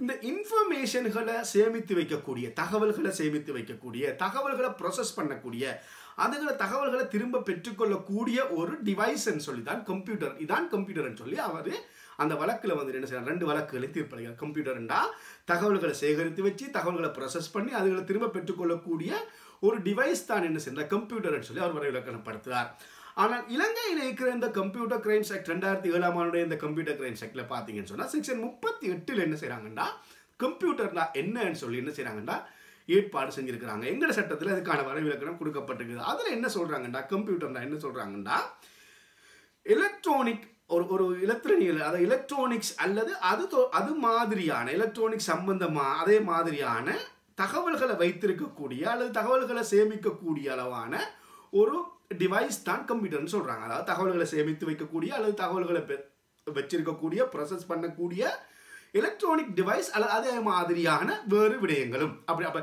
இந்த இன்ஃபர்மேஷன்களை சேமித்து வைக்கக்கூடிய தகவல்களை சேமித்து வைக்கக்கூடிய தகவல்களை ப்ரொசஸ் பண்ணக்கூடிய அதுகளை தகவல்களை திரும்ப பெற்றுக்கொள்ளக்கூடிய ஒரு டிவைஸ்ன்னு சொல்லி தான் கம்ப்யூட்டர் இதான் கம்ப்யூட்டர்னு சொல்லி அவர் அந்த வழக்கில் வந்து என்ன செய்யலாம் ரெண்டு வழக்குகளை தீர்ப்பளிக்கிறார். கம்ப்யூட்டர்ண்டா தகவல்களை சேகரித்து வச்சு தகவல்களை ப்ரொசஸ் பண்ணி அதுகளை திரும்ப பெற்றுக்கொள்ளக்கூடிய ஒரு டிவைஸ் தான் என்ன செய்யலாம் கம்ப்யூட்டர்னு சொல்லி அவர் வரைவிலக்கணப்படுத்துகிறார் ஆனால் இலங்கையில் இருக்கிற இந்த கம்ப்யூட்டர் கிரைம்ஸ் ஆக்ட் ரெண்டாயிரத்தி ஏழாம் ஆண்டுடைய இந்த கம்ப்யூட்டர் கிரைம்ஸ் ஆக்டில் பார்த்தீங்கன்னு சொன்னால் செக்ஷன் முப்பத்தி எட்டில் என்ன செய்கிறாங்கன்னா கம்ப்யூட்டர்னா என்னன்னு சொல்லி என்ன செய்கிறாங்கன்னா ஏற்பாடு செஞ்சுருக்கிறாங்க. எங்கட சட்டத்தில் அதுக்கான வரைவிலக்கணம் கொடுக்கப்பட்டிருக்குது. அதில் என்ன சொல்கிறாங்கண்டா கம்ப்யூட்டர்னா என்ன சொல்கிறாங்கண்டா எலக்ட்ரானிக் ஒரு ஒரு எலக்ட்ரானிக் அதாவது எலக்ட்ரானிக்ஸ் அல்லது அது தொ- அது மாதிரியான எலக்ட்ரானிக் சம்பந்தமாக அதே மாதிரியான தகவல்களை வைத்திருக்கக்கூடிய அல்லது தகவல்களை சேமிக்கக்கூடிய அளவான ஒரு டிவைஸ் தான் கம்ப்யூட்டர்னு சொல்கிறாங்க அதாவது தகவல்களை சேமித்து வைக்கக்கூடிய அல்லது தகவல்களை வச்சிருக்கக்கூடிய ப்ரொசஸ் பண்ணக்கூடிய எலக்ட்ரானிக் டிவைஸ் அல்லது அதே மாதிரியான வேறு விடயங்களும். அப்படி அப்போ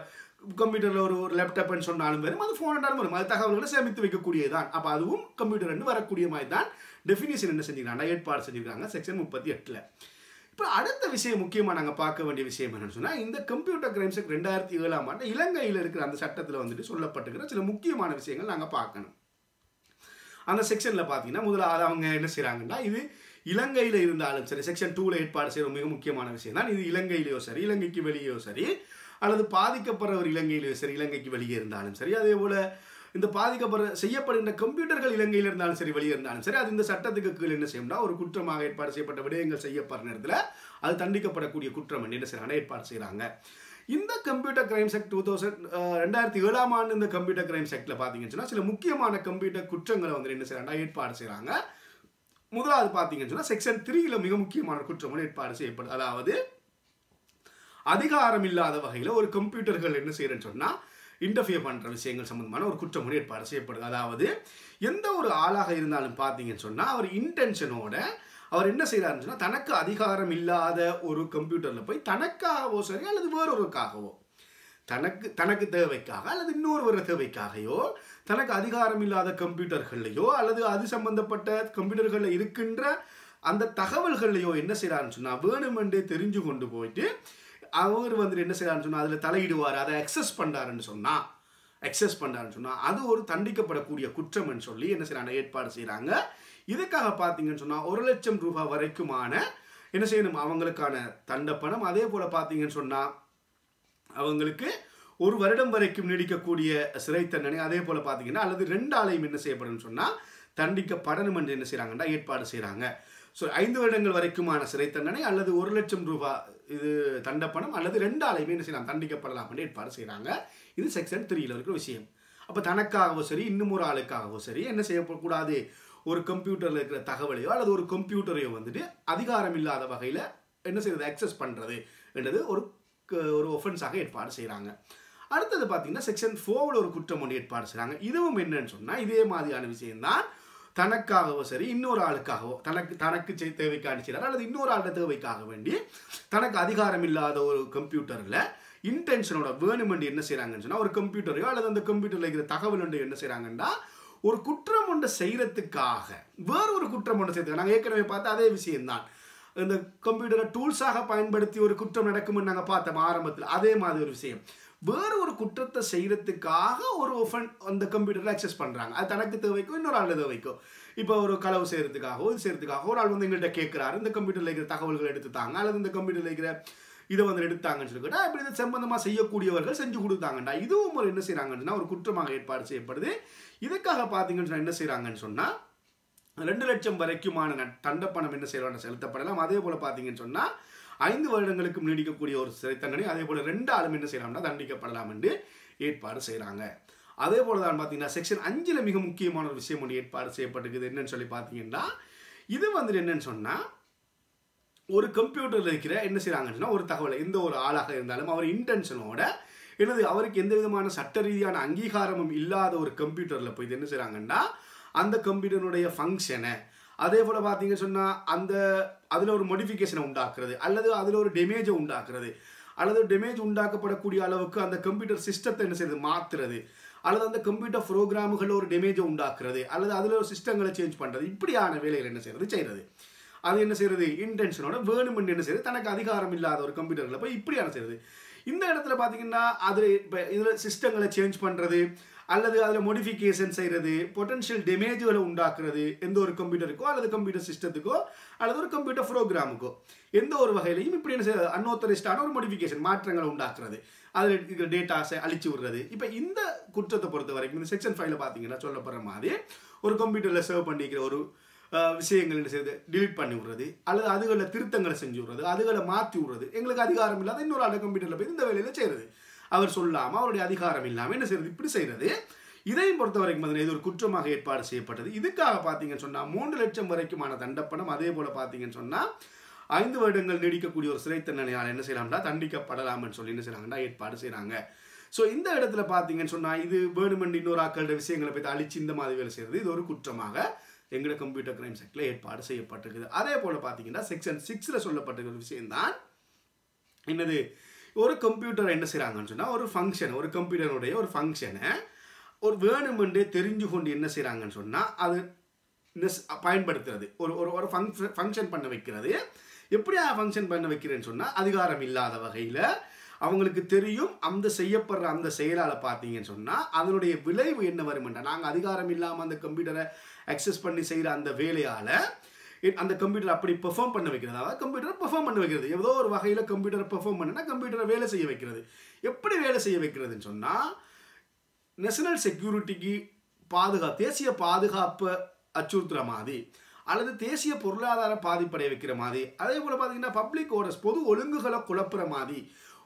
கம்ப்யூட்டரில் ஒரு ஒரு லேப்டாப்னு சொன்னாலும் வரும் அது ஃபோன் வரும். அது தகவல்களை சேமித்து வைக்கக்கூடியதான் அப்போ அதுவும் கம்ப்யூட்டர்னு வரக்கூடிய மாதிரி தான் டெஃபினிஷன் என்ன செஞ்சுக்கிறாங்க ஏற்பாடு செஞ்சுருக்காங்க செக்ஷன் முப்பத்தி எட்டில். இப்போ அடுத்த விஷயம் முக்கியமாக நாங்கள் பார்க்க வேண்டிய விஷயம் என்னென்னு சொன்னால் இந்த கம்ப்யூட்டர் கிரைம்ஸ் ரெண்டாயிரத்தி ஏழாம் ஆண்டு இலங்கையில் இருக்கிற அந்த சட்டத்தில் வந்துட்டு சொல்லப்பட்டிருக்கிற சில முக்கியமான விஷயங்கள் நாங்கள் பார்க்கணும். அந்த செக்ஷனில் பார்த்தீங்கன்னா முதல்ல அவங்க என்ன செய்கிறாங்கன்னா இது இலங்கையில் இருந்தாலும் சரி செக்ஷன் டூவில் ஏற்பாடு செய்கிற மிக முக்கியமான விஷயம் தான் இது இலங்கையிலேயோ சரி இலங்கைக்கு வெளியேயோ சரி அல்லது பாதிக்கப்படுறவர் இலங்கையிலேயோ சரி இலங்கைக்கு வெளியே இருந்தாலும் சரி. அதே போல் இந்த பாதிக்கப்படுற செய்யப்படுகின்ற கம்ப்யூட்டர்கள் இலங்கையில் இருந்தாலும் சரி வெளியே இருந்தாலும் சரி அது இந்த சட்டத்துக்கு கீழ் என்ன செய்யணும்னா ஒரு குற்றமாக ஏற்பாடு செய்யப்பட்ட விடயங்கள் செய்யப்படுற நேரத்தில் அது தண்டிக்கப்படக்கூடிய குற்றம் என்ன செய்யறாங்க? ஏற்பாடு செய்கிறாங்க இந்த computer crimes act two thousand ரெண்டாயிரத்தி ஏழாம் ஆண்டு இந்த கம்ப்யூட்டர் கிரைம்ஸ் ஆக்டில் பார்த்தீங்கன்னு சொன்னால் சில முக்கியமான கம்ப்யூட்டர் குற்றங்களை வந்து என்ன செய்கிறாங்க ஏற்பாடு செய்கிறாங்க முதலாவது பார்த்தீங்கன்னு சொன்னால் செக்ஷன் த்ரீல மிக முக்கியமான குற்றம் ஏற்பாடு செய்யப்படும் அதாவது அதிகாரம் இல்லாத வகையில் ஒரு கம்ப்யூட்டர்கள் என்ன செய்யறேன்னு சொன்னால் இன்டர்ஃபியர் பண்ணுற விஷயங்கள் சம்மந்தமான ஒரு குற்றம் ஏற்பாடு செய்யப்படுது. அதாவது எந்த ஒரு ஆளாக இருந்தாலும் பார்த்தீங்கன்னு சொன்னால் அவர் இன்டென்ஷனோட அவர் என்ன செய்கிறாருன்னு சொன்னால் தனக்கு அதிகாரம் இல்லாத ஒரு கம்ப்யூட்டரில் போய் தனக்காகவோ சரி அல்லது வேறொருக்காகவோ தனக்கு தனக்கு தேவைக்காக அல்லது இன்னொருவர தேவைக்காகையோ தனக்கு அதிகாரம் இல்லாத கம்ப்யூட்டர்கள்லையோ அல்லது அது சம்பந்தப்பட்ட கம்ப்யூட்டர்களில் இருக்கின்ற அந்த தகவல்கள்லையோ என்ன செய்கிறாருன்னு சொன்னால் வேணுமென்றே தெரிஞ்சு கொண்டு போயிட்டு அவர் வந்து என்ன செய்கிறாருன்னு சொன்னால் அதில் தலையிடுவார் அதை அக்சஸ் பண்ணுறாருன்னு சொன்னால் அக்சஸ் பண்ணுறாருன்னு சொன்னால் அது ஒரு தண்டிக்கப்படக்கூடிய குற்றம்னு சொல்லி என்ன செய்கிறாங்க ஏற்பாடு செய்கிறாங்க இதுக்காக பார்த்தீங்கன்னு சொன்னால் ஒரு லட்சம் ரூபாய் வரைக்குமான என்ன செய்யணும் அவங்களுக்கான தண்டப்பணம். அதே போல் பார்த்தீங்கன்னு சொன்னால் அவங்களுக்கு ஒரு வருடம் வரைக்கும் நீடிக்கக்கூடிய சிறை தண்டனை அதே போல் பார்த்தீங்கன்னா அல்லது ரெண்டு ஆலையும் என்ன செய்யப்படும் சொன்னால் தண்டிக்கப்படணும் என்று என்ன செய்கிறாங்கன்னா ஏற்பாடு செய்கிறாங்க ஸோ ஐந்து வருடங்கள் வரைக்குமான சிறை தண்டனை அல்லது ஒரு லட்சம் ரூபாய் இது தண்டப்பணம் அல்லது ரெண்டு ஆலையுமே என்ன செய்யலாம் தண்டிக்கப்படலாம் என்று ஏற்பாடு செய்கிறாங்க இது செக்ஷன் த்ரீயில் இருக்கிற விஷயம். அப்போ தனக்காகவோ சரி இன்னும் ஒரு ஆளுக்காகவோ சரி என்ன செய்யக்கூடாது? ஒரு கம்ப்யூட்டரில் இருக்கிற தகவலையோ அல்லது ஒரு கம்ப்யூட்டரையோ வந்துட்டு அதிகாரம் இல்லாத வகையில் என்ன செய்யறது அக்சஸ் பண்ணுறது என்றது ஒரு ஒரு ஒஃபென்ஸாக ஏற்பாடு செய்கிறாங்க அடுத்தது பார்த்தீங்கன்னா செக்ஷன் ஃபோரில் ஒரு குற்றம் ஒன்று ஏற்பாடு செய்கிறாங்க இதுவும் என்னன்னு சொன்னால் இதே மாதிரியான விஷயம்தான் தனக்காகவோ சரி இன்னொரு ஆளுக்காகவோ தனக்கு தனக்கு செய் தேவைக்காண்டி செய்கிறார் அல்லது இன்னொரு ஆளோட தேவைக்காக வேண்டி தனக்கு அதிகாரம் இல்லாத ஒரு கம்ப்யூட்டரில் இன்டென்ஷனோட வேணுமெண்டு என்ன செய்கிறாங்கன்னு சொன்னால் ஒரு கம்ப்யூட்டரையோ அல்லது அந்த கம்ப்யூட்டரில் இருக்கிற தகவல் ஒன்று என்ன செய்கிறாங்கன்னா ஒரு குற்றம் ஒன்றை செய்கிறதுக்காக வேற ஒரு குற்றம் ஒன்று செய்யறதுக்கு நாங்கள் ஏற்கனவே பார்த்து அதே விஷயம்தான். இந்த கம்ப்யூட்டரை டூல்ஸாக பயன்படுத்தி ஒரு குற்றம் நடக்கும்னு நாங்கள் பார்த்தோம் ஆரம்பத்தில். அதே மாதிரி ஒரு விஷயம். வேறு ஒரு குற்றத்தை செய்கிறதுக்காக ஒரு ஒஃபன் அந்த கம்ப்யூட்டரில் அக்சஸ் பண்ணுறாங்க அது தனக்கு தேவைக்கோ இன்னொரு ஆள் தேவைக்கோ. இப்போ ஒரு களவு செய்கிறதுக்காகவோ இது செய்கிறதுக்காக ஒரு ஆள் வந்து எங்கள்கிட்ட கேட்குறாரு இந்த கம்ப்யூட்டரில் இருக்கிற தகவல்கள் எடுத்துட்டாங்க அல்லது இந்த கம்ப்யூட்டரில் இருக்கிற இதை வந்து எடுத்தாங்கன்னு சொல்லி இப்படி இதை சம்பந்தமாக செய்யக்கூடியவர்கள் செஞ்சு கொடுத்தாங்கண்டா. இதுவும் ஒரு என்ன செய்கிறாங்கன்னா ஒரு குற்றமாக ஏற்பாடு செய்யப்படுது. இதுக்காக பார்த்தீங்கன்னு சொன்னால் என்ன செய்கிறாங்கன்னு சொன்னால் ரெண்டு லட்சம் வரைக்குமான ந- தண்டப்பணம் என்ன செய்யலாம் செலுத்தப்படலாம். அதே போல் பார்த்தீங்கன்னு சொன்னால் ஐந்து வருடங்களுக்கும் நீடிக்கக்கூடிய ஒரு சிறை தண்டனை அதே போல் ரெண்டு ஆளும் என்ன செய்யலாம்னா தண்டிக்கப்படலாம் என்று ஏற்பாடு செய்கிறாங்க அதே போல் தான் பார்த்தீங்கன்னா செக்ஷன் அஞ்சில் மிக முக்கியமான ஒரு விஷயம் ஒன்று ஏற்பாடு செய்யப்பட்டிருக்குது. என்னன்னு சொல்லி பார்த்தீங்கன்னா இது வந்துட்டு என்னன்னு சொன்னால் ஒரு கம்ப்யூட்டரில் இருக்கிற என்ன செய்கிறாங்கன்னு ஒரு தகவலை எந்த ஒரு ஆளாக இருந்தாலும் அவர் இன்டென்ஷனோட என்னது அவருக்கு எந்த விதமான சட்ட ரீதியான அங்கீகாரமும் இல்லாத ஒரு கம்ப்யூட்டரில் போய் என்ன செய்கிறாங்கன்னா அந்த கம்ப்யூட்டருடைய ஃபங்க்ஷனை அதே போல் பார்த்தீங்கன்னு சொன்னால் அந்த அதில் ஒரு மோடிஃபிகேஷனை உண்டாக்குறது அல்லது அதில் ஒரு டேமேஜை உண்டாக்குறது அல்லது டேமேஜ் உண்டாக்கப்படக்கூடிய அளவுக்கு அந்த கம்ப்யூட்டர் சிஸ்டத்தை என்ன செய்யுது? மாற்றுறது அல்லது அந்த கம்ப்யூட்டர் ப்ரோக்ராமுகளில் ஒரு டேமேஜை உண்டாக்குறது அல்லது அதில் ஒரு சிஸ்டங்களை சேஞ்ச் பண்ணுறது இப்படியான வேலைகள் என்ன செய்யறது? செய்கிறது அது என்ன செய்யறது? இன்டென்ஷனோட வேணுமென்று என்ன செய்யுது தனக்கு அதிகாரம் இல்லாத ஒரு கம்ப்யூட்டரில் போய் இப்படியான செய்யுது இந்த இடத்துல பார்த்தீங்கன்னா அது இப்போ இதில் சிஸ்டங்களை சேஞ்ச் பண்ணுறது அல்லது அதில் மோடிஃபிகேஷன் செய்கிறது பொட்டன்ஷியல் டேமேஜ்களை உண்டாக்குறது எந்த ஒரு கம்ப்யூட்டருக்கோ அல்லது கம்ப்யூட்டர் சிஸ்டத்துக்கோ அல்லது ஒரு கம்ப்யூட்டர் ப்ரோக்ராமுக்கோ எந்த ஒரு வகையிலையும் இப்படி என்ன செய்யறது அன்ஆத்தரைஸ்டான ஒரு மோடிஃபிகேஷன் மாற்றங்களை உண்டாக்குறது. அதில் இருக்கிற டேட்டாஸை அழிச்சு விடுறது. இப்போ இந்த குற்றத்தை பொறுத்த வரைக்கும் இந்த செக்ஷன் ஃபைவ்ல பார்த்தீங்கன்னா சொல்லப்படுற மாதிரி ஒரு கம்ப்யூட்டரில் சர்வ் பண்ணிக்கிற ஒரு விஷயங்கள் என்ன செய்யுது டிலீட் பண்ணி விடுறது. அல்லது அதுகளில் திருத்தங்களை செஞ்சு விடுறது அதுகளை மாற்றி விடுறது. எங்களுக்கு அதிகாரம் இல்லாத இன்னொரு ஆட கம்ப்யூட்டரில் போய் இந்த வேலையில் செய்கிறது அவர் சொல்லாமல் அவருடைய அதிகாரம் இல்லாமல் என்ன செய்யறது? இப்படி செய்கிறது இதையும் பொறுத்த வரைக்கும் பார்த்தீங்கன்னா இது ஒரு குற்றமாக ஏற்பாடு செய்யப்பட்டது. இதுக்காக பார்த்தீங்கன்னு சொன்னால் மூன்று லட்சம் வரைக்குமான தண்டப்பணம் அதே போல் பார்த்தீங்கன்னு சொன்னால் ஐந்து வருடங்கள் நீடிக்கக்கூடிய ஒரு சிறை தண்டனையால் என்ன செய்யலாம்னா தண்டிக்கப்படலாம்னு சொல்லி என்ன செய்யறாங்கன்னா ஏற்பாடு செய்கிறாங்க ஸோ இந்த இடத்துல பார்த்தீங்கன்னு சொன்னால் இது வேணுமென்று இன்னொரு ஆக்களோட விஷயங்களை போய் அழிச்சு இந்த மாதிரி வேலை செய்கிறது இது ஒரு குற்றமாக எங்களோட கம்ப்யூட்டர் கிரைம் செக்டில் ஏற்பாடு செய்யப்பட்டிருக்குது. அதே போல் பார்த்தீங்கன்னா செக்ஷன் சிக்ஸில் சொல்லப்பட்டிருக்கிற விஷயம்தான் என்னது? ஒரு கம்ப்யூட்டர் என்ன செய்கிறாங்கன்னு சொன்னால் ஒரு ஃபங்க்ஷன் ஒரு கம்ப்யூட்டருடைய ஒரு ஃபங்க்ஷனை ஒரு வேணுமென்றே தெரிஞ்சு கொண்டு என்ன செய்கிறாங்கன்னு சொன்னால் அது பயன்படுத்துறது. ஒரு ஒரு ஒரு ஃபங்க்ஷன் பண்ண வைக்கிறது. எப்படி ஃபங்க்ஷன் பண்ண வைக்கிறேன்னு சொன்னால் அதிகாரம் இல்லாத வகையில் அவங்களுக்கு தெரியும் அந்த செய்யப்படுற அந்த செயலால் பார்த்தீங்கன்னு சொன்னால் அதனுடைய விளைவு என்ன வருமெண்டா நாங்கள் அதிகாரம் இல்லாமல் அந்த கம்ப்யூட்டரை அக்சஸ் பண்ணி செய்கிற அந்த வேலையால் அந்த கம்ப்யூட்டர் அப்படி பெர்ஃபார்ம் பண்ண வைக்கிறது. அதாவது கம்ப்யூட்டரை பெர்ஃபார்ம் பண்ண வைக்கிறது. ஏதோ ஒரு வகையில் கம்ப்யூட்டரை பெர்ஃபார்ம் பண்ணுன்னா கம்ப்யூட்டரை வேலை செய்ய வைக்கிறது. எப்படி வேலை செய்ய வைக்கிறதுன்னு சொன்னால் நேஷனல் செக்யூரிட்டிக்கு பாதுகா தேசிய பாதுகாப்பை அச்சுறுத்துகிற மாதிரி அல்லது தேசிய பொருளாதார பாதிப்படைய வைக்கிற மாதிரி அதே போல் பார்த்தீங்கன்னா பப்ளிக் ஓடர்ஸ் பொது ஒழுங்குகளை குழப்புற மாதிரி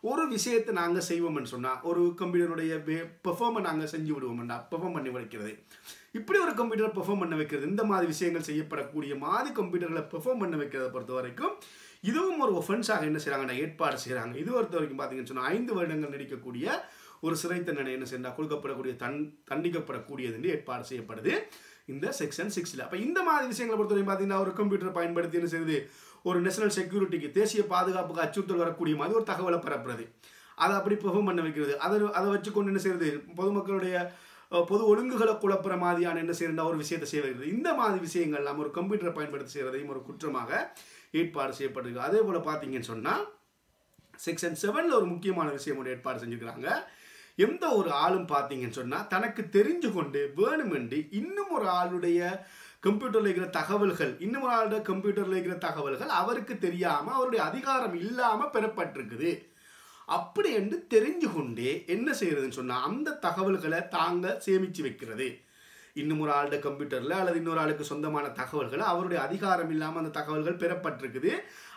ஒரு விஷயத்தை நாங்கள் செய்வோம்னு சொன்னால் ஒரு கம்ப்யூட்டருடைய பெர்ஃபார்மை நாங்கள் செஞ்சு விடுவோம்னா பெர்ஃபார்ம் பண்ணி வைக்கிறது இப்படி ஒரு கம்ப்யூட்டரை பெர்ஃபார்ம் பண்ண வைக்கிறது இந்த மாதிரி விஷயங்கள் செய்யப்படக்கூடிய மாதிரி கம்ப்யூட்டர்களை பெர்ஃபார்ம் பண்ண வைக்கிறத பொறுத்த வரைக்கும் இதுவும் ஒரு ஒஃபென்ஸாக என்ன செய்கிறாங்கன்னா ஏற்பாடு செய்கிறாங்க இது பொறுத்த வரைக்கும் பார்த்தீங்கன்னு சொன்னால் ஐந்து வருடங்கள் நடிக்கக்கூடிய ஒரு சிறை தண்டனை என்ன செய்யணும் கொடுக்கப்படக்கூடிய தன் தண்டிக்கப்படக்கூடியது என்று ஏற்பாடு செய்யப்படுது. இந்த செக்ஷன் சிக்ஸில் அப்போ இந்த மாதிரி விஷயங்களை பொறுத்தவரைக்கும் பார்த்தீங்கன்னா ஒரு கம்ப்யூட்டர் பயன்படுத்தி என்ன செய்யுது? ஒரு நேஷனல் செக்யூரிட்டிக்கு தேசிய பாதுகாப்புக்கு அச்சுறுத்தல் வரக்கூடிய மாதிரி ஒரு தகவலை பரப்புறது. அதை அப்படி பெர்ஃபார்ம் பண்ண வைக்கிறது. அதை அதை வச்சுக்கொண்டு என்ன செய்யறது பொதுமக்களுடைய பொது ஒழுங்குகளை குழப்புற மாதிரியான என்ன செய்யறா ஒரு விஷயத்தை செய்ய வைக்கிறது. இந்த மாதிரி விஷயங்கள் நம்ம ஒரு கம்ப்யூட்டரை பயன்படுத்தி செய்கிறதையும் ஒரு குற்றமாக ஏற்பாடு செய்யப்பட்டிருக்கு. அதே போல் பார்த்தீங்கன்னு சொன்னால் செக்ஷன் செவனில் ஒரு முக்கியமான விஷயம் ஒரு ஏற்பாடு செஞ்சுக்கிறாங்க எந்த ஒரு ஆளும் பார்த்தீங்கன்னு சொன்னால் தனக்கு தெரிஞ்சு கொண்டு வேணுமென்று இன்னும் ஒரு ஆளுடைய கம்ப்யூட்டரில் இருக்கிற தகவல்கள் இன்னும் ஒரு ஆளுடைய கம்ப்யூட்டரில் இருக்கிற தகவல்கள் அவருக்கு தெரியாமல் அவருடைய அதிகாரம் இல்லாமல் பெறப்பட்டிருக்குது. அப்படி என்று தெரிஞ்சு கொண்டே என்ன செய்யறதுன்னு சொன்னால் அந்த தகவல்களை தாங்க சேமித்து வைக்கிறது. இன்னும் ஒரு ஆளுடைய கம்ப்யூட்டரில் அல்லது இன்னொரு ஆளுக்கு சொந்தமான தகவல்கள் அவருடைய அதிகாரம் இல்லாமல் அந்த தகவல்கள் பெறப்பட்டிருக்குது.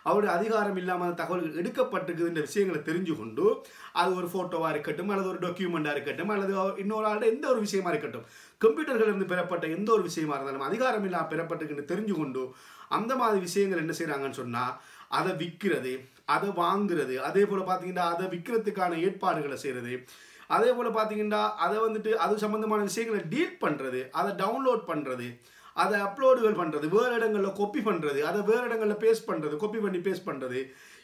அவருடைய அதிகாரம் இல்லாமல் அந்த தகவல்கள் எடுக்கப்பட்டிருக்குதுன்ற விஷயங்களை தெரிஞ்சு கொண்டு அது ஒரு ஃபோட்டோவாக இருக்கட்டும் அல்லது ஒரு டாக்குமெண்ட்டாக இருக்கட்டும் அல்லது இன்னொரு ஆளுடைய எந்த ஒரு விஷயமா இருக்கட்டும் கம்ப்யூட்டர்கள் இருந்து பெறப்பட்ட எந்த ஒரு விஷயமா இருந்தாலும் அதிகாரம் இல்லாமல் பெறப்பட்டிருக்குன்னு தெரிஞ்சு கொண்டு அந்த மாதிரி விஷயங்கள் என்ன செய்கிறாங்கன்னு சொன்னால் அதை விற்கிறது அதை வாங்குறது அதே போல் பார்த்தீங்கன்னா அதை விற்கிறதுக்கான ஏற்பாடுகளை செய்கிறது அதே போல் பார்த்தீங்கன்னா அதை வந்துட்டு அது சம்மந்தமான விஷயங்களை டீல் பண்ணுறது அதை டவுன்லோட் பண்ணுறது அதை அப்லோடுகள் பண்ணுறது வேறு இடங்களில் கொப்பி பண்ணுறது அதை வேறு இடங்களில் பேஸ்ட் பண்ணுறது கொப்பி பண்ணி பேஸ்ட் பண்ணுறது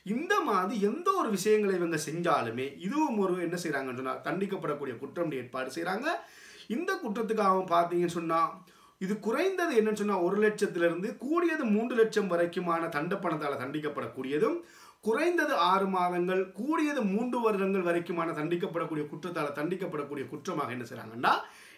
இந்த மாதிரி எந்த ஒரு விஷயங்களை இவங்க செஞ்சாலுமே இதுவும் ஒரு என்ன செய்கிறாங்கன்னு சொன்னால் தண்டிக்கப்படக்கூடிய குற்றம் ஏற்பாடு செய்கிறாங்க இந்த குற்றத்துக்காக பார்த்தீங்கன்னு சொன்னால் இது குறைந்தது என்னன்னு சொன்னால் ஒரு லட்சத்திலிருந்து கூடியது மூன்று லட்சம் வரைக்குமான தண்டப்பணத்தால் தண்டிக்கப்படக்கூடியதும் குறைந்தது ஆறு மாதங்கள் கூடியது மூன்று வருடங்கள் வரைக்குமான தண்டிக்கப்படக்கூடிய குற்றத்தால் தண்டிக்கப்படக்கூடிய குற்றமாக என்ன செய்கிறாங்கன்னா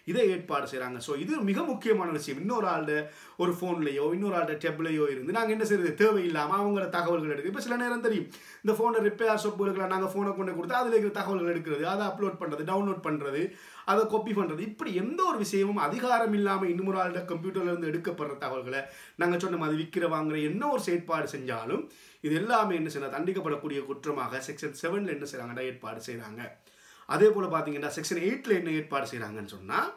இதை ஏற்பாடு செய்கிறாங்க ஸோ இது மிக முக்கியமான விஷயம். இன்னொரு ஆள்ட ஒரு ஃபோன்லேயோ இன்னொரு ஆள்ட டெப்லையோ இருந்து நாங்கள் என்ன செய்யறது தேவையில்லாமல் அவங்கள தகவல்கள் எடுக்குது இப்போ சில நேரம் தெரியும் இந்த ஃபோனை ரிப்பேர் ஷாப்புகளுக்கு நாங்கள் ஃபோனை கொண்டு கொடுத்து அதில் இருக்கிற தகவல்கள் எடுக்கிறது அதை அப்லோட் பண்ணுறது டவுன்லோட் பண்ணுறது அதை காப்பி பண்ணுறது இப்படி எந்த ஒரு விஷயமும் அதிகாரம் இல்லாமல் இன்னொரு ஆள்ட கம்ப்யூட்டர்லேருந்து எடுக்கப்படுற தகவல்களை நாங்கள் சொன்ன மாதிரி விற்கிற வாங்குற என்ன ஒரு செயற்பாடு செஞ்சாலும் இது எல்லாமே என்ன செய்யணும் தண்டிக்கப்படக்கூடிய குற்றமாக செக்ஷன் செவனில் என்ன செய்கிறாங்கன்னா ஏற்பாடு செய்கிறாங்க அதே போல் பார்த்தீங்கன்னா செக்ஷன் எயிட்டில் என்ன ஏற்பாடு செய்கிறாங்கன்னு சொன்னால்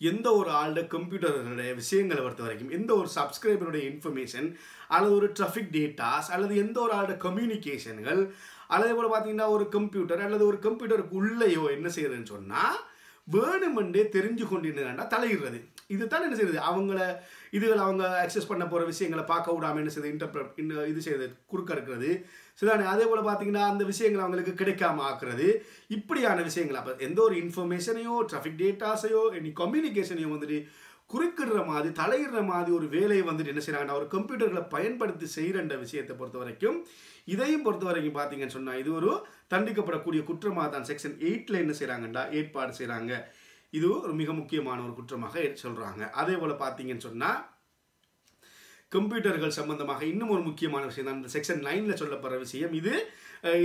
எந்த ஒரு ஆளுடைய கம்ப்யூட்டர்களுடைய விஷயங்களை பொறுத்த வரைக்கும் எந்த ஒரு சப்ஸ்கிரைபருடைய இன்ஃபர்மேஷன் அல்லது ஒரு ட்ராஃபிக் டேட்டாஸ் அல்லது எந்த ஒரு ஆளுடைய கம்யூனிகேஷன்கள் அதே போல் பார்த்தீங்கன்னா ஒரு கம்ப்யூட்டர் அல்லது ஒரு கம்ப்யூட்டருக்கு உள்ளேயோ என்ன செய்கிறதுன்னு சொன்னால் வேணுமென்றே தெரிஞ்சு கொண்டு என்னன்னா தலையிடுறது. இதுதான் என்ன செய்யுது? அவங்கள இதுகள் அவங்க அக்சஸ் பண்ண போகிற விஷயங்களை பார்க்க விடாம என்ன செய்யுது? இன்டர்பிரட் இது செய்யுது. குறுக்க இருக்கிறது. சரிதானே அதே போல் பார்த்தீங்கன்னா அந்த விஷயங்கள் அவங்களுக்கு கிடைக்காம ஆக்குறது. இப்படியான விஷயங்கள் அப்போ எந்த ஒரு இன்ஃபர்மேஷனையோ டிராஃபிக் டேட்டாஸையோ இனி கம்யூனிகேஷனையோ வந்துட்டு குறுக்கிடுற மாதிரி தலையிடுற மாதிரி ஒரு வேலையை வந்துட்டு என்ன செய்கிறாங்கன்னா ஒரு கம்ப்யூட்டர்களை பயன்படுத்தி செய்கிற விஷயத்தை பொறுத்த வரைக்கும் இதையும் பொறுத்த வரைக்கும் பார்த்தீங்கன்னு சொன்னால் இது ஒரு தண்டிக்கப்படக்கூடிய குற்றமாக தான் செக்ஷன் எயிட்டில் என்ன செய்கிறாங்கண்டா ஏற்பாடு செய்கிறாங்க இது ஒரு மிக முக்கியமான ஒரு குற்றமாக சொல்கிறாங்க அதே போல் பார்த்தீங்கன்னு சொன்னால் கம்ப்யூட்டர்கள் சம்பந்தமாக இன்னும் ஒரு முக்கியமான விஷயம் தான். இந்த செக்ஷன் நைனில் சொல்லப்படுற விஷயம் இது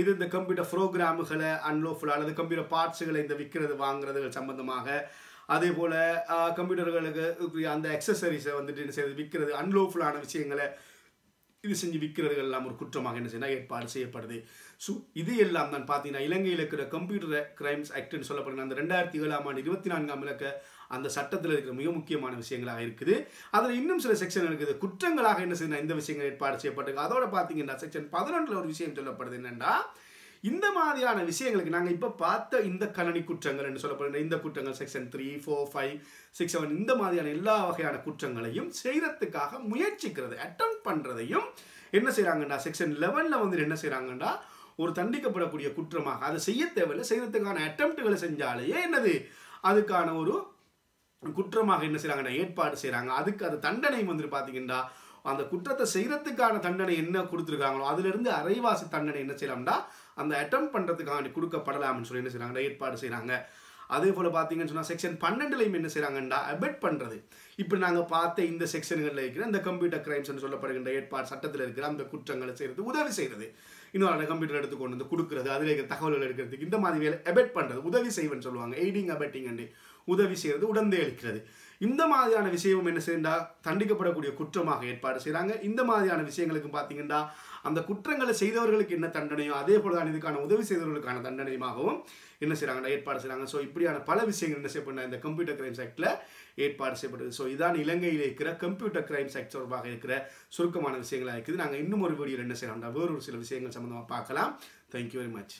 இது இந்த கம்ப்யூட்டர் ப்ரோக்ராமுகளை அன்லோஃபுல் அல்லது கம்ப்யூட்டர் பார்ட்ஸுகளை இந்த விற்கிறது வாங்குறதுகள் சம்பந்தமாக. அதே போல் கம்ப்யூட்டர்களுக்கு அந்த எக்ஸசரிஸை வந்துட்டு என்ன செய்யறது விற்கிறது அன்லோஃபுல்லான விஷயங்களை இது செஞ்சு விற்கிறதுகள் எல்லாம் ஒரு குற்றமாக என்ன செய்யணும் ஏற்பாடு செய்யப்படுது. ஸோ இது எல்லாம் தான் பார்த்தீங்கன்னா இலங்கையில் இருக்கிற கம்ப்யூட்டர் கிரைம்ஸ் ஆக்ட்னு சொல்லப்படுற அந்த ரெண்டாயிரத்தி ஏழாம் ஆண்டு இருபத்தி நான்காம் இலக்க அந்த சட்டத்தில் இருக்கிற மிக முக்கியமான விஷயங்களாக இருக்குது. அதில் இன்னும் சில செக்ஷன் இருக்குது. குற்றங்களாக என்ன செய்யணும் இந்த விஷயங்கள் ஏற்பாடு செய்யப்பட்டிருக்கு. அதோட பார்த்தீங்கன்னா செக்ஷன் பதினொன்றில் ஒரு விஷயம் சொல்லப்படுது என்னென்னா இந்த மாதிரியான விஷயங்களுக்கு நாங்கள் இப்போ பார்த்த இந்த கணனி குற்றங்கள் என்று சொல்லப்படுகிற இந்த குற்றங்கள் section three four five six seven இந்த மாதிரியான எல்லா வகையான குற்றங்களையும் செய்கிறதுக்காக முயற்சிக்கிறது அட்டம் பண்ணுறதையும் என்ன செய்கிறாங்கண்டா செக்ஷன் லெவனில் வந்து என்ன செய்கிறாங்கண்டா ஒரு தண்டிக்கப்படக்கூடிய குற்றமாக அதை செய்ய தேவையில்லை. செய்யறதுக்கான அட்டம்ப்டுகளை செஞ்சாலேயே என்னது? அதுக்கான ஒரு குற்றமாக என்ன செய்கிறாங்கன்னா ஏற்பாடு செய்கிறாங்க அதுக்கு அது தண்டனை வந்துட்டு பார்த்தீங்கன்னா அந்த குற்றத்தை செய்கிறதுக்கான தண்டனை என்ன கொடுத்துருக்காங்களோ அதுலேருந்து அரைவாசி தண்டனை என்ன செய்யலாம்டா? அந்த அட்டம் பண்ணுறதுக்காக கொடுக்கப்படலாம்னு சொல்லி என்ன செய்கிறாங்க ஏற்பாடு செய்கிறாங்க அதே போல் பார்த்தீங்கன்னு சொன்னால் செக்ஷன் பன்னெண்டுலையும் என்ன செய்கிறாங்கண்டா அபெட் பண்ணுறது இப்போ நாங்கள் பார்த்த இந்த செக்ஷன்களில் இருக்கிற இந்த கம்ப்யூட்டர் கிரைம்ஸ்னு சொல்லப்படுகின்ற ஏற்பாடு சட்டத்தில் இருக்கிற அந்த குற்றங்களை செய்கிறது உதவி செய்கிறது இன்னொரு கம்ப்யூட்டர் எடுத்து கொண்டு வந்து கொடுக்குறது அதில் இருக்கிற தகவல்கள் எடுக்கிறதுக்கு இந்த மாதிரி வேலை எபெட் பண்ணுறது உதவி செய்வன்னு சொல்லுவாங்க. எய்டிங் அபெட்டிங் அண்டு உதவி செய்கிறது உடந்தே அளிக்கிறது. இந்த மாதிரியான விஷயமும் என்ன செய்யண்டா தண்டிக்கப்படக்கூடிய குற்றமாக ஏற்பாடு செய்கிறாங்க இந்த மாதிரியான விஷயங்களுக்கு பார்த்தீங்கன்னா அந்த குற்றங்களை செய்தவர்களுக்கு என்ன தண்டனையோ அதே போல தான் இதுக்கான உதவி செய்தவர்களுக்கான தண்டனையுமாகவும் என்ன செய்கிறாங்கன்னா ஏற்பாடு செய்கிறாங்க ஸோ இப்படியான பல விஷயங்கள் என்ன செய்யப்பட்ட இந்த கம்ப்யூட்டர் கிரைம்ஸ் ஆக்டில் ஏற்பாடு செய்யப்படுது. ஸோ இதான் இலங்கையில் இருக்கிற கம்ப்யூட்டர் கிரைம்ஸ் ஆக்ட் தொடர்பாக இருக்கிற சுருக்கமான விஷயங்களாக இருக்குது. நாங்கள் இன்னும் ஒரு வீடியோ என்ன செய்யலாம்டா ஒரு சில விஷயங்கள் சம்மந்தமாக பார்க்கலாம். Thank you very much